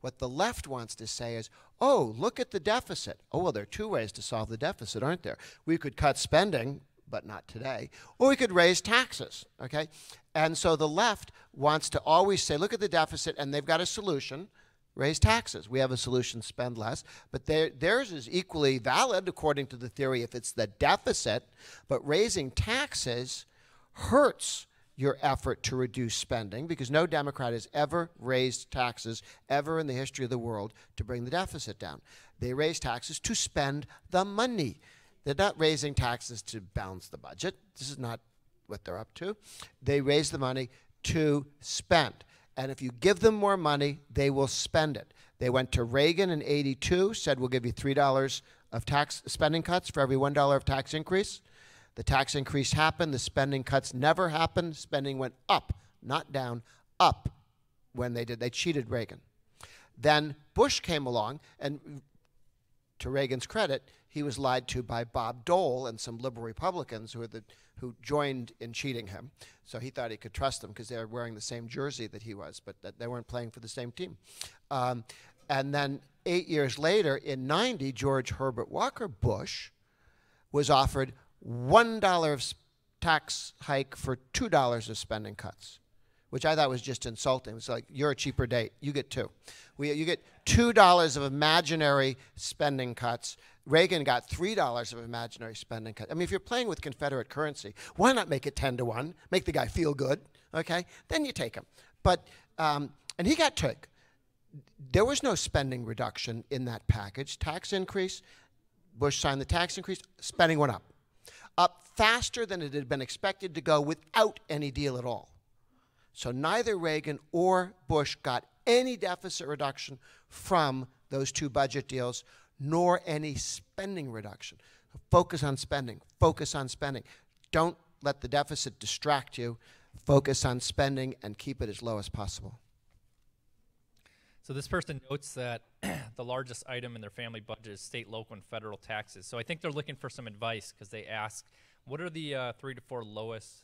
What the left wants to say is, oh, look at the deficit. Oh, well, there are two ways to solve the deficit, aren't there? We could cut spending, but not today, or we could raise taxes, okay? And so the left wants to always say, look at the deficit, and they've got a solution raise taxes. We have a solution, spend less. But theirs is equally valid according to the theory if it's the deficit. But raising taxes hurts your effort to reduce spending because no Democrat has ever raised taxes ever in the history of the world to bring the deficit down. They raise taxes to spend the money. They're not raising taxes to balance the budget. This is not what they're up to. They raise the money to spend. And if you give them more money, they will spend it. They went to Reagan in 82, said we'll give you $3 of tax spending cuts for every $1 of tax increase. The tax increase happened, the spending cuts never happened. Spending went up, not down, up when they did. They cheated Reagan. Then Bush came along, and to Reagan's credit, he was lied to by Bob Dole and some liberal Republicans who, the, who joined in cheating him. So he thought he could trust them because they were wearing the same jersey that he was, but that they weren't playing for the same team. Um, and then eight years later, in 90, George Herbert Walker Bush was offered $1 of tax hike for $2 of spending cuts, which I thought was just insulting. It's like, you're a cheaper date. You get two. We, you get $2 of imaginary spending cuts. Reagan got $3 of imaginary spending cuts. I mean, if you're playing with Confederate currency, why not make it 10 to 1? Make the guy feel good, okay? Then you take him. But, um, and he got took. There was no spending reduction in that package. Tax increase, Bush signed the tax increase, spending went up up faster than it had been expected to go without any deal at all. So neither Reagan or Bush got any deficit reduction from those two budget deals, nor any spending reduction. Focus on spending. Focus on spending. Don't let the deficit distract you. Focus on spending and keep it as low as possible. So this person notes that (clears throat) the largest item in their family budget is state, local, and federal taxes. So I think they're looking for some advice because they ask, what are the uh, three to four lowest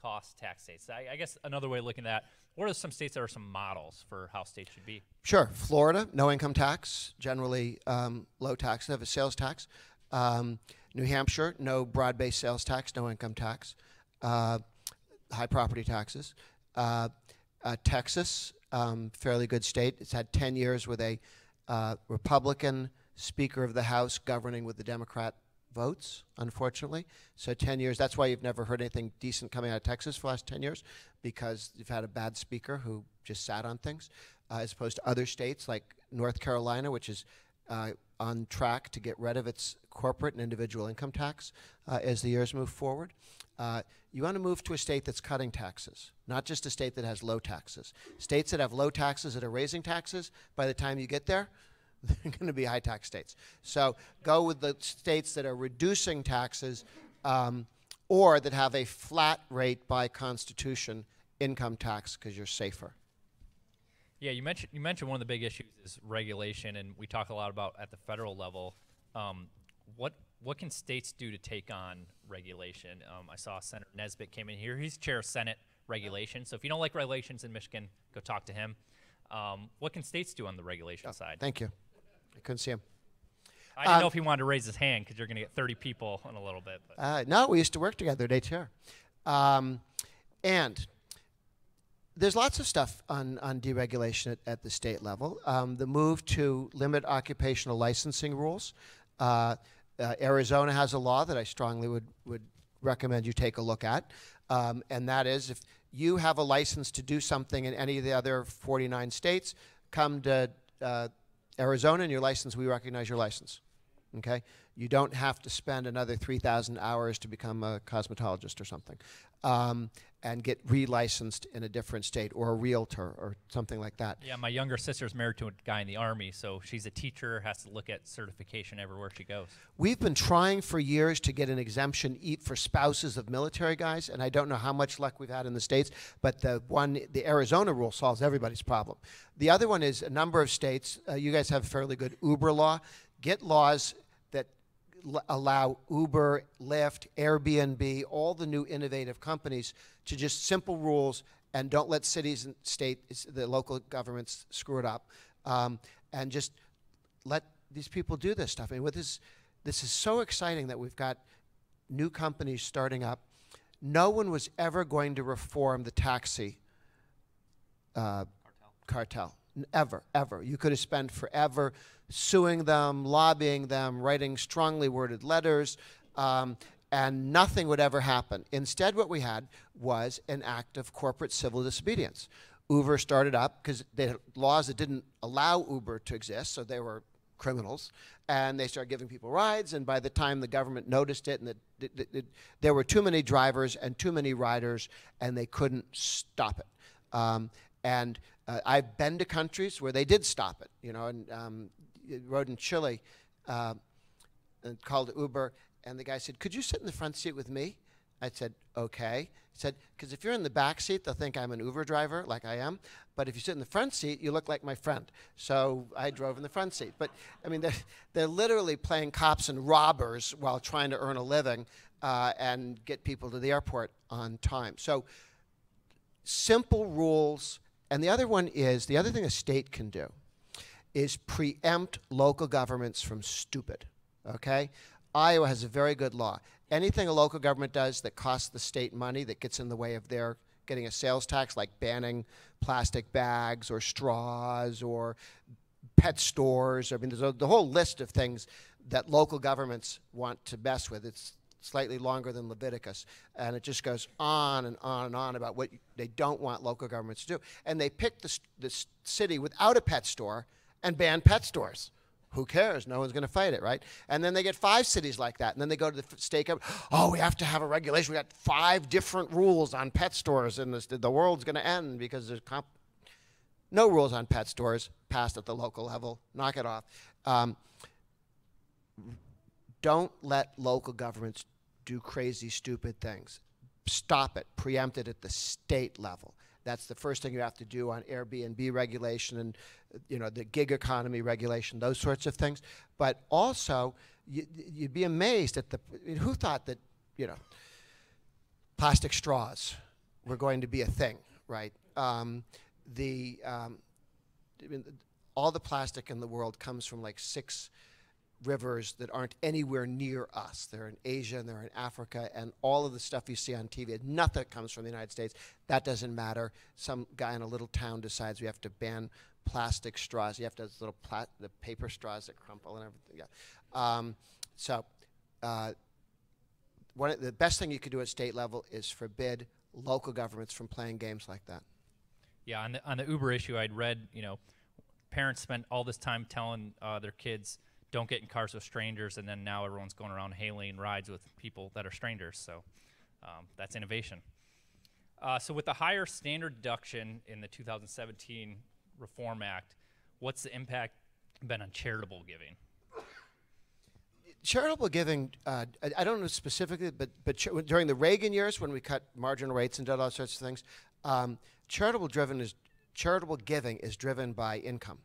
cost tax states? I, I, guess another way of looking at that, what are some states that are some models for how states should be? Sure. Florida, no income tax, generally um, low tax, have a sales tax. Um, New Hampshire, no broad based sales tax, no income tax, uh, high property taxes. Uh, uh Texas, um, fairly good state. It's had 10 years with a uh, Republican Speaker of the House governing with the Democrat votes, unfortunately. So 10 years, that's why you've never heard anything decent coming out of Texas for the last 10 years, because you've had a bad speaker who just sat on things, uh, as opposed to other states like North Carolina, which is uh, on track to get rid of its corporate and individual income tax uh, as the years move forward. Uh, you want to move to a state that's cutting taxes, not just a state that has low taxes. States that have low taxes that are raising taxes, by the time you get there, (laughs) they're going to be high tax states. So go with the states that are reducing taxes um, or that have a flat rate by constitution income tax because you're safer. Yeah, you mentioned you mentioned one of the big issues is regulation, and we talk a lot about at the federal level. Um, what what can states do to take on regulation? Um, I saw Senator Nesbitt came in here. He's chair of Senate regulation. So if you don't like regulations in Michigan, go talk to him. Um, what can states do on the regulation oh, side? Thank you. I couldn't see him. I didn't um, know if he wanted to raise his hand because you're going to get 30 people in a little bit. Uh, no, we used to work together at ATR. Um, and there's lots of stuff on, on deregulation at, at the state level. Um, the move to limit occupational licensing rules. Uh, uh, Arizona has a law that I strongly would, would recommend you take a look at, um, and that is if you have a license to do something in any of the other 49 states, come to uh, Arizona and your license, we recognize your license. Okay? You don't have to spend another 3,000 hours to become a cosmetologist or something. Um, and get relicensed in a different state or a realtor or something like that. Yeah, my younger sister's married to a guy in the army, so she's a teacher, has to look at certification everywhere she goes. We've been trying for years to get an exemption e- for spouses of military guys, and I don't know how much luck we've had in the states, but the one, the Arizona rule solves everybody's problem. The other one is a number of states. Uh, you guys have fairly good Uber law. Get laws allow Uber, Lyft, Airbnb, all the new innovative companies to just simple rules and don't let cities and state, the local governments screw it up, um, and just let these people do this stuff. I mean, with this, this is so exciting that we've got new companies starting up. No one was ever going to reform the taxi uh, cartel. N- Ever, ever. You could have spent forever suing them, lobbying them, writing strongly worded letters, um, and nothing would ever happen. Instead, what we had was an act of corporate civil disobedience. Uber started up because they had laws that didn't allow Uber to exist, so they were criminals, and they started giving people rides. And by the time the government noticed it, and it, it, it, there were too many drivers and too many riders, and they couldn't stop it. Um, and uh, I've been to countries where they did stop it. You know, and um, rode in Chile, uh, and called Uber, and the guy said, "Could you sit in the front seat with me?" I said, "Okay." He said, "Because if you're in the back seat, they'll think I'm an Uber driver, like I am. But if you sit in the front seat, you look like my friend." So I drove in the front seat. But I mean, they're they're literally playing cops and robbers while trying to earn a living uh, and get people to the airport on time. So simple rules. And the other one is the other thing a state can do is preempt local governments from stupid. Okay? Iowa has a very good law. Anything a local government does that costs the state money that gets in the way of their getting a sales tax, like banning plastic bags or straws or pet stores. I mean, there's a, the whole list of things that local governments want to mess with. It's slightly longer than Leviticus, and it just goes on and on and on about what they don't want local governments to do. And they picked the, the city without a pet store and ban pet stores. Who cares? No one's going to fight it, right? And then they get five cities like that, and then they go to the state government. Oh, we have to have a regulation. We got five different rules on pet stores, and this, the world's going to end because there's no rules on pet stores passed at the local level. Knock it off. Um, don't let local governments do crazy, stupid things. Stop it. Preempt it at the state level. That's the first thing you have to do on Airbnb regulation and you know the gig economy regulation, those sorts of things. But also, you, you'd be amazed at the I mean, who thought that you know plastic straws were going to be a thing, right? Um, the um, all the plastic in the world comes from like six rivers that aren't anywhere near us. They're in Asia and they're in Africa, and all of the stuff you see on TV, nothing comes from the United States. That doesn't matter. Some guy in a little town decides we have to ban plastic straws. You have to have little pla- the paper straws that crumple and everything. Yeah. Um, so, uh, one of the best thing you could do at state level is forbid local governments from playing games like that. Yeah, on the on the Uber issue, I'd read, you know, parents spent all this time telling uh, their kids don't get in cars with strangers, and then now everyone's going around hailing rides with people that are strangers. So um, that's innovation. Uh, so with the higher standard deduction in the 2017 Reform Act, what's the impact been on charitable giving? charitable giving, uh, I, I don't know specifically, but, but during the Reagan years when we cut marginal rates and did all sorts of things, um, charitable driven is charitable giving is driven by income,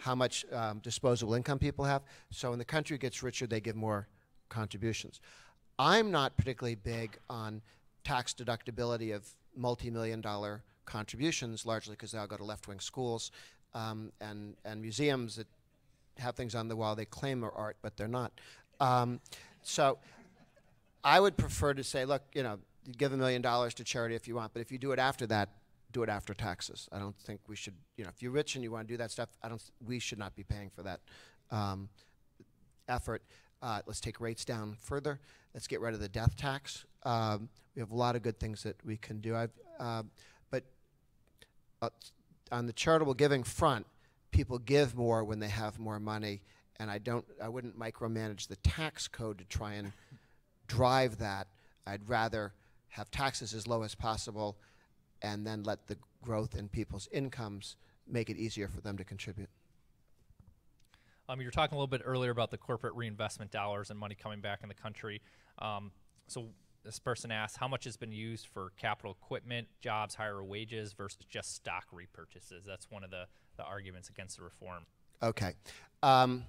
how much um, disposable income people have. So when the country gets richer, they give more contributions. I'm not particularly big on tax deductibility of multi-million dollar contributions, largely because they all go to left-wing schools um, and and museums that have things on the wall they claim are art, but they're not. Um, so I would prefer to say, look, you know, give a million dollars to charity if you want, but if you do it after that, do it after taxes. I don't think we should, you know, if you're rich and you want to do that stuff, I don't, we should not be paying for that um, effort. Uh, let's take rates down further. Let's get rid of the death tax. Um, we have a lot of good things that we can do. I've, uh, but uh, on the charitable giving front, people give more when they have more money, and I don't. I wouldn't micromanage the tax code to try and drive that. I'd rather have taxes as low as possible, and then let the growth in people's incomes make it easier for them to contribute. Um, you were talking a little bit earlier about the corporate reinvestment dollars and money coming back in the country. Um, so this person asked, how much has been used for capital equipment, jobs, higher wages versus just stock repurchases? That's one of the, the arguments against the reform. Okay. Um,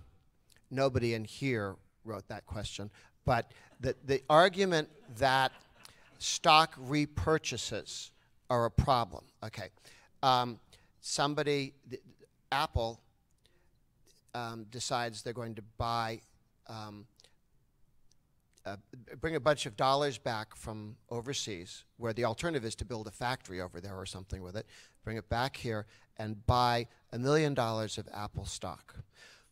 nobody in here wrote that question, but the, the argument that stock repurchases are a problem. Okay. Um, somebody, th- Apple, um, decides they're going to buy, um, uh, bring a bunch of dollars back from overseas, where the alternative is to build a factory over there or something with it, bring it back here and buy a million dollars of Apple stock.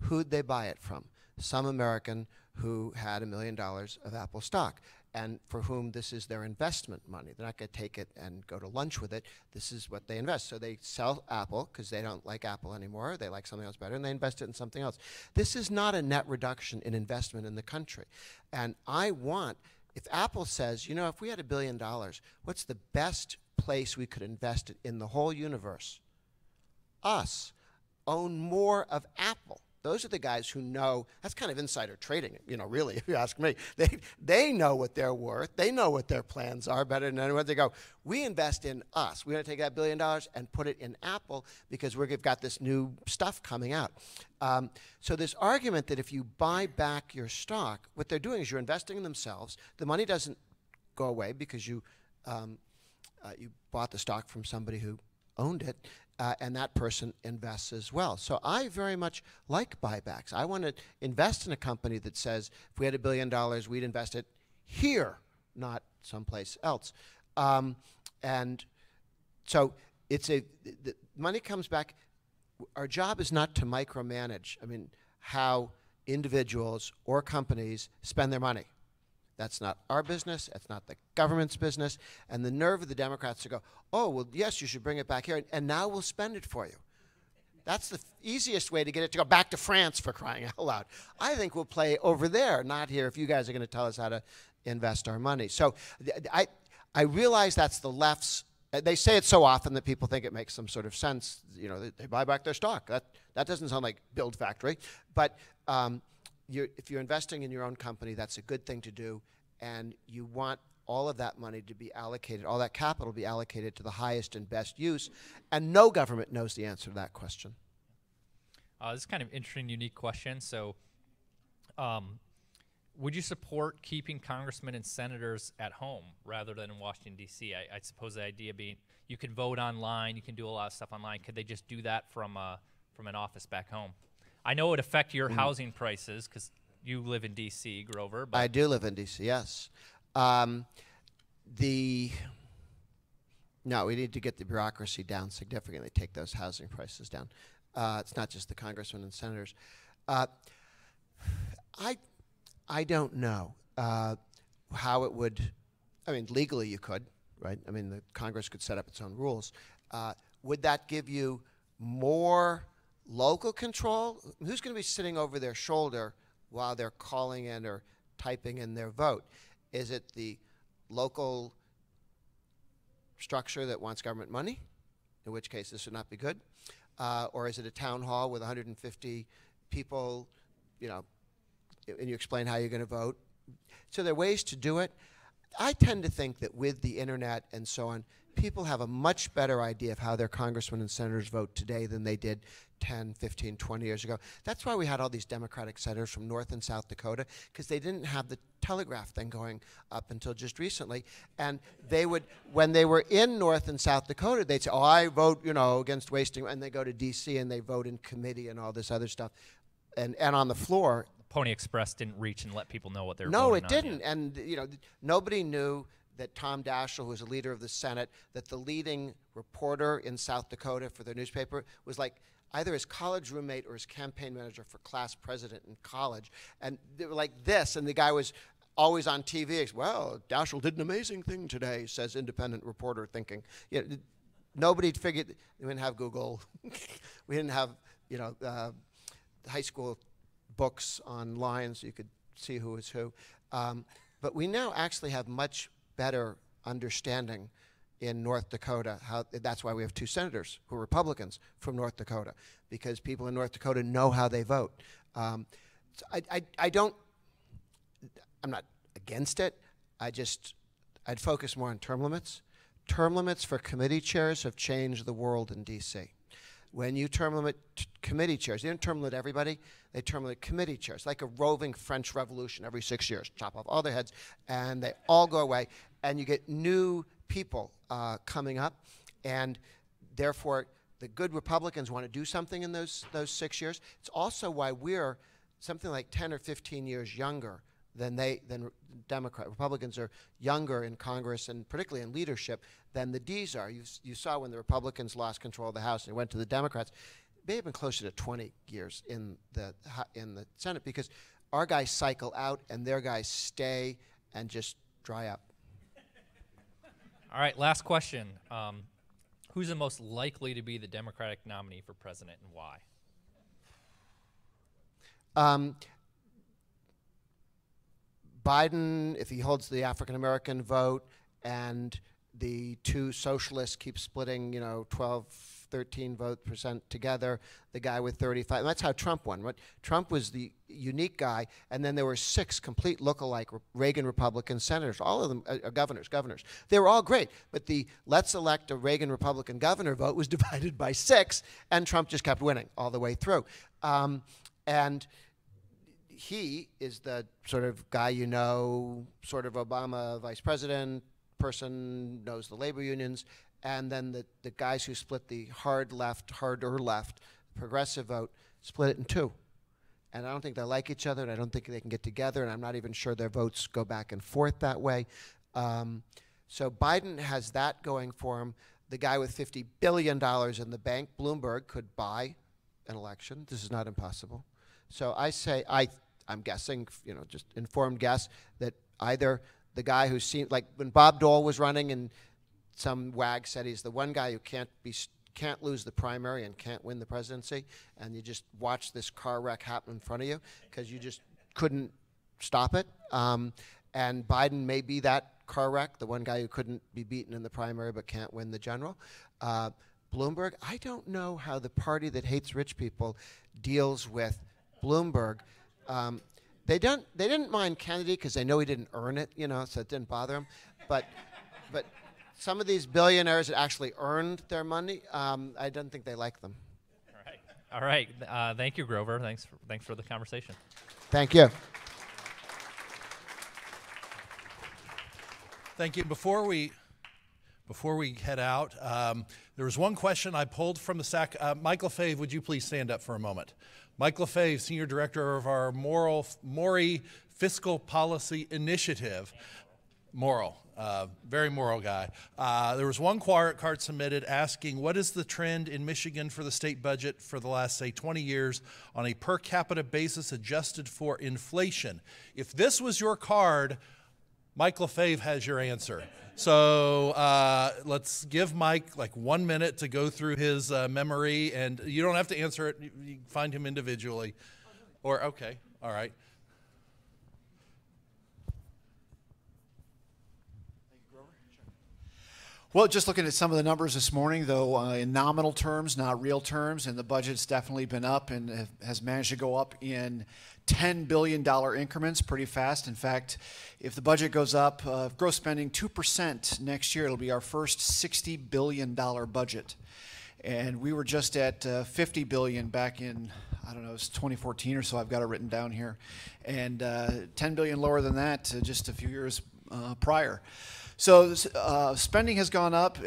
Who'd they buy it from? Some American who had a million dollars of Apple stock and for whom this is their investment money. They're not going to take it and go to lunch with it. This is what they invest. So they sell Apple because they don't like Apple anymore. They like something else better, and they invest it in something else. This is not a net reduction in investment in the country. And I want, if Apple says, you know, if we had a billion dollars, what's the best place we could invest it in the whole universe? Us. Own more of Apple those are the guys who know. That's kind of insider trading, you know. Really, (laughs) if you ask me, they they know what they're worth. They know what their plans are better than anyone. They go, we invest in us. We're going to take that billion dollars and put it in Apple because we've got this new stuff coming out. Um, so this argument that if you buy back your stock, what they're doing is you're investing in themselves. The money doesn't go away because you um, uh, you bought the stock from somebody who owned it, uh, and that person invests as well. So I very much like buybacks. I want to invest in a company that says if we had a billion dollars, we'd invest it here, not someplace else. Um, and so it's a money comes back. Our job is not to micromanage. I mean, how individuals or companies spend their money. That's not our business. It's not the government's business. And the nerve of the Democrats to go, oh, well, yes, you should bring it back here, and now we'll spend it for you. That's the easiest way to get it to go back to France for crying out loud. I think we'll play over there, not here, if you guys are going to tell us how to invest our money. So I, I realize that's the left's. uh, They say it so often that people think it makes some sort of sense. You know, they, they buy back their stock. That that doesn't sound like build factory, but um, you're, if you're investing in your own company, that's a good thing to do, and you want all of that money to be allocated, all that capital to be allocated to the highest and best use, and no government knows the answer to that question. Uh, this is kind of interesting, unique question. So, um, would you support keeping congressmen and senators at home rather than in Washington D.C.? I, I suppose the idea being you can vote online, you can do a lot of stuff online. Could they just do that from uh, from an office back home? I know it would affect your housing prices because you live in D.C., Grover. But I do live in D.C. Yes, um, the no, we need to get the bureaucracy down significantly. Take those housing prices down. Uh, it's not just the congressmen and senators. Uh, I I don't know uh, how it would. I mean, legally you could, right? I mean, the Congress could set up its own rules. Uh, would that give you more local control? Who's going to be sitting over their shoulder while they're calling in or typing in their vote? Is it the local structure that wants government money? In which case, this would not be good. Uh, or is it a town hall with 150 people, you know, and you explain how you're going to vote? So there are ways to do it. I tend to think that with the internet and so on, people have a much better idea of how their congressmen and senators vote today than they did 10, 15, 20 years ago. That's why we had all these Democratic senators from North and South Dakota, because they didn't have the telegraph thing going up until just recently. And they would, when they were in North and South Dakota, they'd say, oh, I vote, you know, against wasting, and they go to D.C. and they vote in committee and all this other stuff. And, and on the floor, Pony Express didn't reach and let people know what they were no, it didn't. And you know, nobody knew that Tom Daschle, who was a leader of the Senate, that the leading reporter in South Dakota for their newspaper was like either his college roommate or his campaign manager for class president in college. And they were like this, and the guy was always on TV. Well, Daschle did an amazing thing today, says independent reporter, thinking. You know, nobody figured we didn't have Google, (laughs) we didn't have you know uh, high school books online so you could see who was who. Um, but we now actually have much better understanding in North Dakota. How that's why we have two senators who are Republicans from North Dakota, because people in North Dakota know how they vote. Um, so I, I, I don't. I'm not against it. I just I'd focus more on term limits. Term limits for committee chairs have changed the world in D.C. When you term limit committee chairs, they don't term limit everybody. They term limit committee chairs, like a roving French Revolution every six years. Chop off all their heads, and they all go away, and you get new people uh, coming up, and therefore the good Republicans want to do something in those those six years. It's also why we're something like 10 or 15 years younger than they than Democrat Republicans are younger in Congress and particularly in leadership than the D's are. You, you saw when the Republicans lost control of the House and went to the Democrats, may have been closer to 20 years in the in the Senate because our guys cycle out and their guys stay and just dry up. All right, last question. Um, who's the most likely to be the Democratic nominee for president and why? Um, Biden, if he holds the African American vote, and the two socialists keep splitting, you know, 12, 13 vote percent together, the guy with 35. And that's how Trump won. Right? Trump was the unique guy, and then there were six complete look-alike Reagan Republican senators, all of them uh, uh, governors, governors. They were all great, but the let's elect a Reagan Republican governor vote was (laughs) divided by six, and Trump just kept winning all the way through. Um, and he is the sort of guy you know, sort of Obama vice president, person, knows the labor unions, and then the, the guys who split the hard left, harder left, progressive vote, split it in two. And I don't think they like each other, and I don't think they can get together, and I'm not even sure their votes go back and forth that way. Um, so Biden has that going for him. The guy with $50 billion in the bank, Bloomberg, could buy an election. This is not impossible. So I say, I I'm guessing, you know, just informed guess that either the guy who seemed like when Bob Dole was running and some wag said he's the one guy who can't be can't lose the primary and can't win the presidency, and you just watch this car wreck happen in front of you because you just couldn't stop it. Um, and Biden may be that car wreck, the one guy who couldn't be beaten in the primary but can't win the general. Uh, Bloomberg, I don't know how the party that hates rich people deals with Bloomberg um, they don't. They didn't mind Kennedy because they know he didn't earn it, you know, so it didn't bother them. But, (laughs) but some of these billionaires that actually earned their money, um, I don't think they like them. All right. All right. Uh, thank you, Grover. Thanks. For, thanks for the conversation. Thank you. Thank you. Before we before we head out, um, there was one question I pulled from the SAC. Uh, Michael LaFaive, would you please stand up for a moment? Michael LaFaive, Senior Director of our Moral, Morey Fiscal Policy Initiative. Moral, uh, very moral guy. Uh, there was one card submitted asking what is the trend in Michigan for the state budget for the last, say, 20 years on a per capita basis adjusted for inflation. If this was your card, Mike LaFaive has your answer. So uh, let's give Mike like one minute to go through his uh, memory, and you don't have to answer it. You find him individually, or okay, all right. Well, just looking at some of the numbers this morning, though, uh, in nominal terms, not real terms, and the budget's definitely been up and has managed to go up in $10 billion increments pretty fast. In fact, if the budget goes up, uh, gross spending 2% next year, it'll be our first $60 billion budget. And we were just at uh, 50 billion back in, I don't know, it's 2014 or so. I've got it written down here, and uh, 10 billion lower than that uh, just a few years uh, prior. So uh, spending has gone up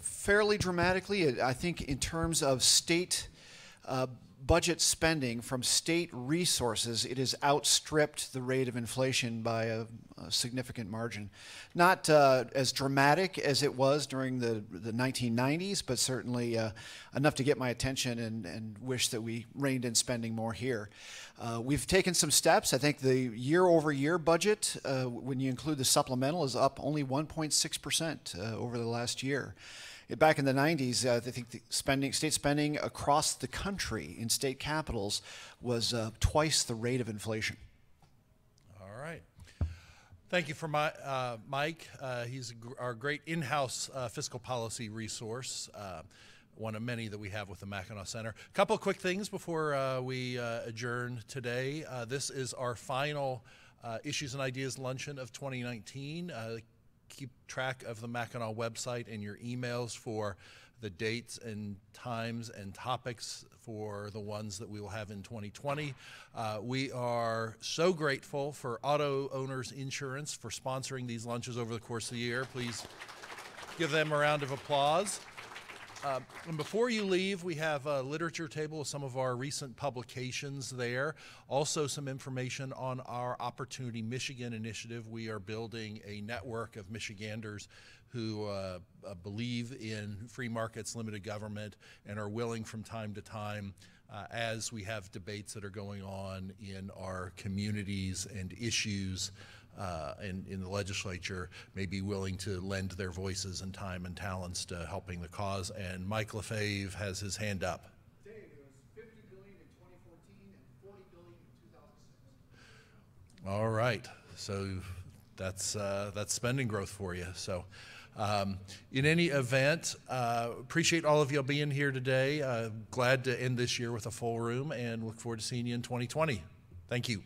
fairly dramatically. I think in terms of state budget spending from state resources, it has outstripped the rate of inflation by a, a significant margin. Not uh, as dramatic as it was during the, the 1990s, but certainly uh, enough to get my attention and, and wish that we reined in spending more here. Uh, we've taken some steps. I think the year over year budget, uh, when you include the supplemental, is up only 1.6% uh, over the last year back in the 90s, uh, I think the spending, state spending across the country in state capitals was uh, twice the rate of inflation. All right. Thank you for my, uh, Mike. Uh, he's our great in-house uh, fiscal policy resource, uh, one of many that we have with the Mackinac Center. A couple of quick things before we adjourn today. This is our final uh, Issues and Ideas Luncheon of 2019. Uh, keep track of the Mackinac website and your emails for the dates and times and topics for the ones that we will have in 2020. Uh, we are so grateful for Auto Owners Insurance for sponsoring these lunches over the course of the year. Please give them a round of applause. Uh, and before you leave, we have a literature table with some of our recent publications there. Also, some information on our Opportunity Michigan initiative. We are building a network of Michiganders who uh, uh, believe in free markets, limited government, and are willing from time to time. Uh, as we have debates that are going on in our communities and issues uh, in, in the legislature may be willing to lend their voices and time and talents to helping the cause. And Mike LaFaive has his hand up. Dave, it was 50 billion in 2014 and 40 billion in 2006. All right, so that's uh, that's spending growth for you. So. Um, in any event, uh, appreciate all of you being here today. Uh, glad to end this year with a full room and look forward to seeing you in 2020. Thank you.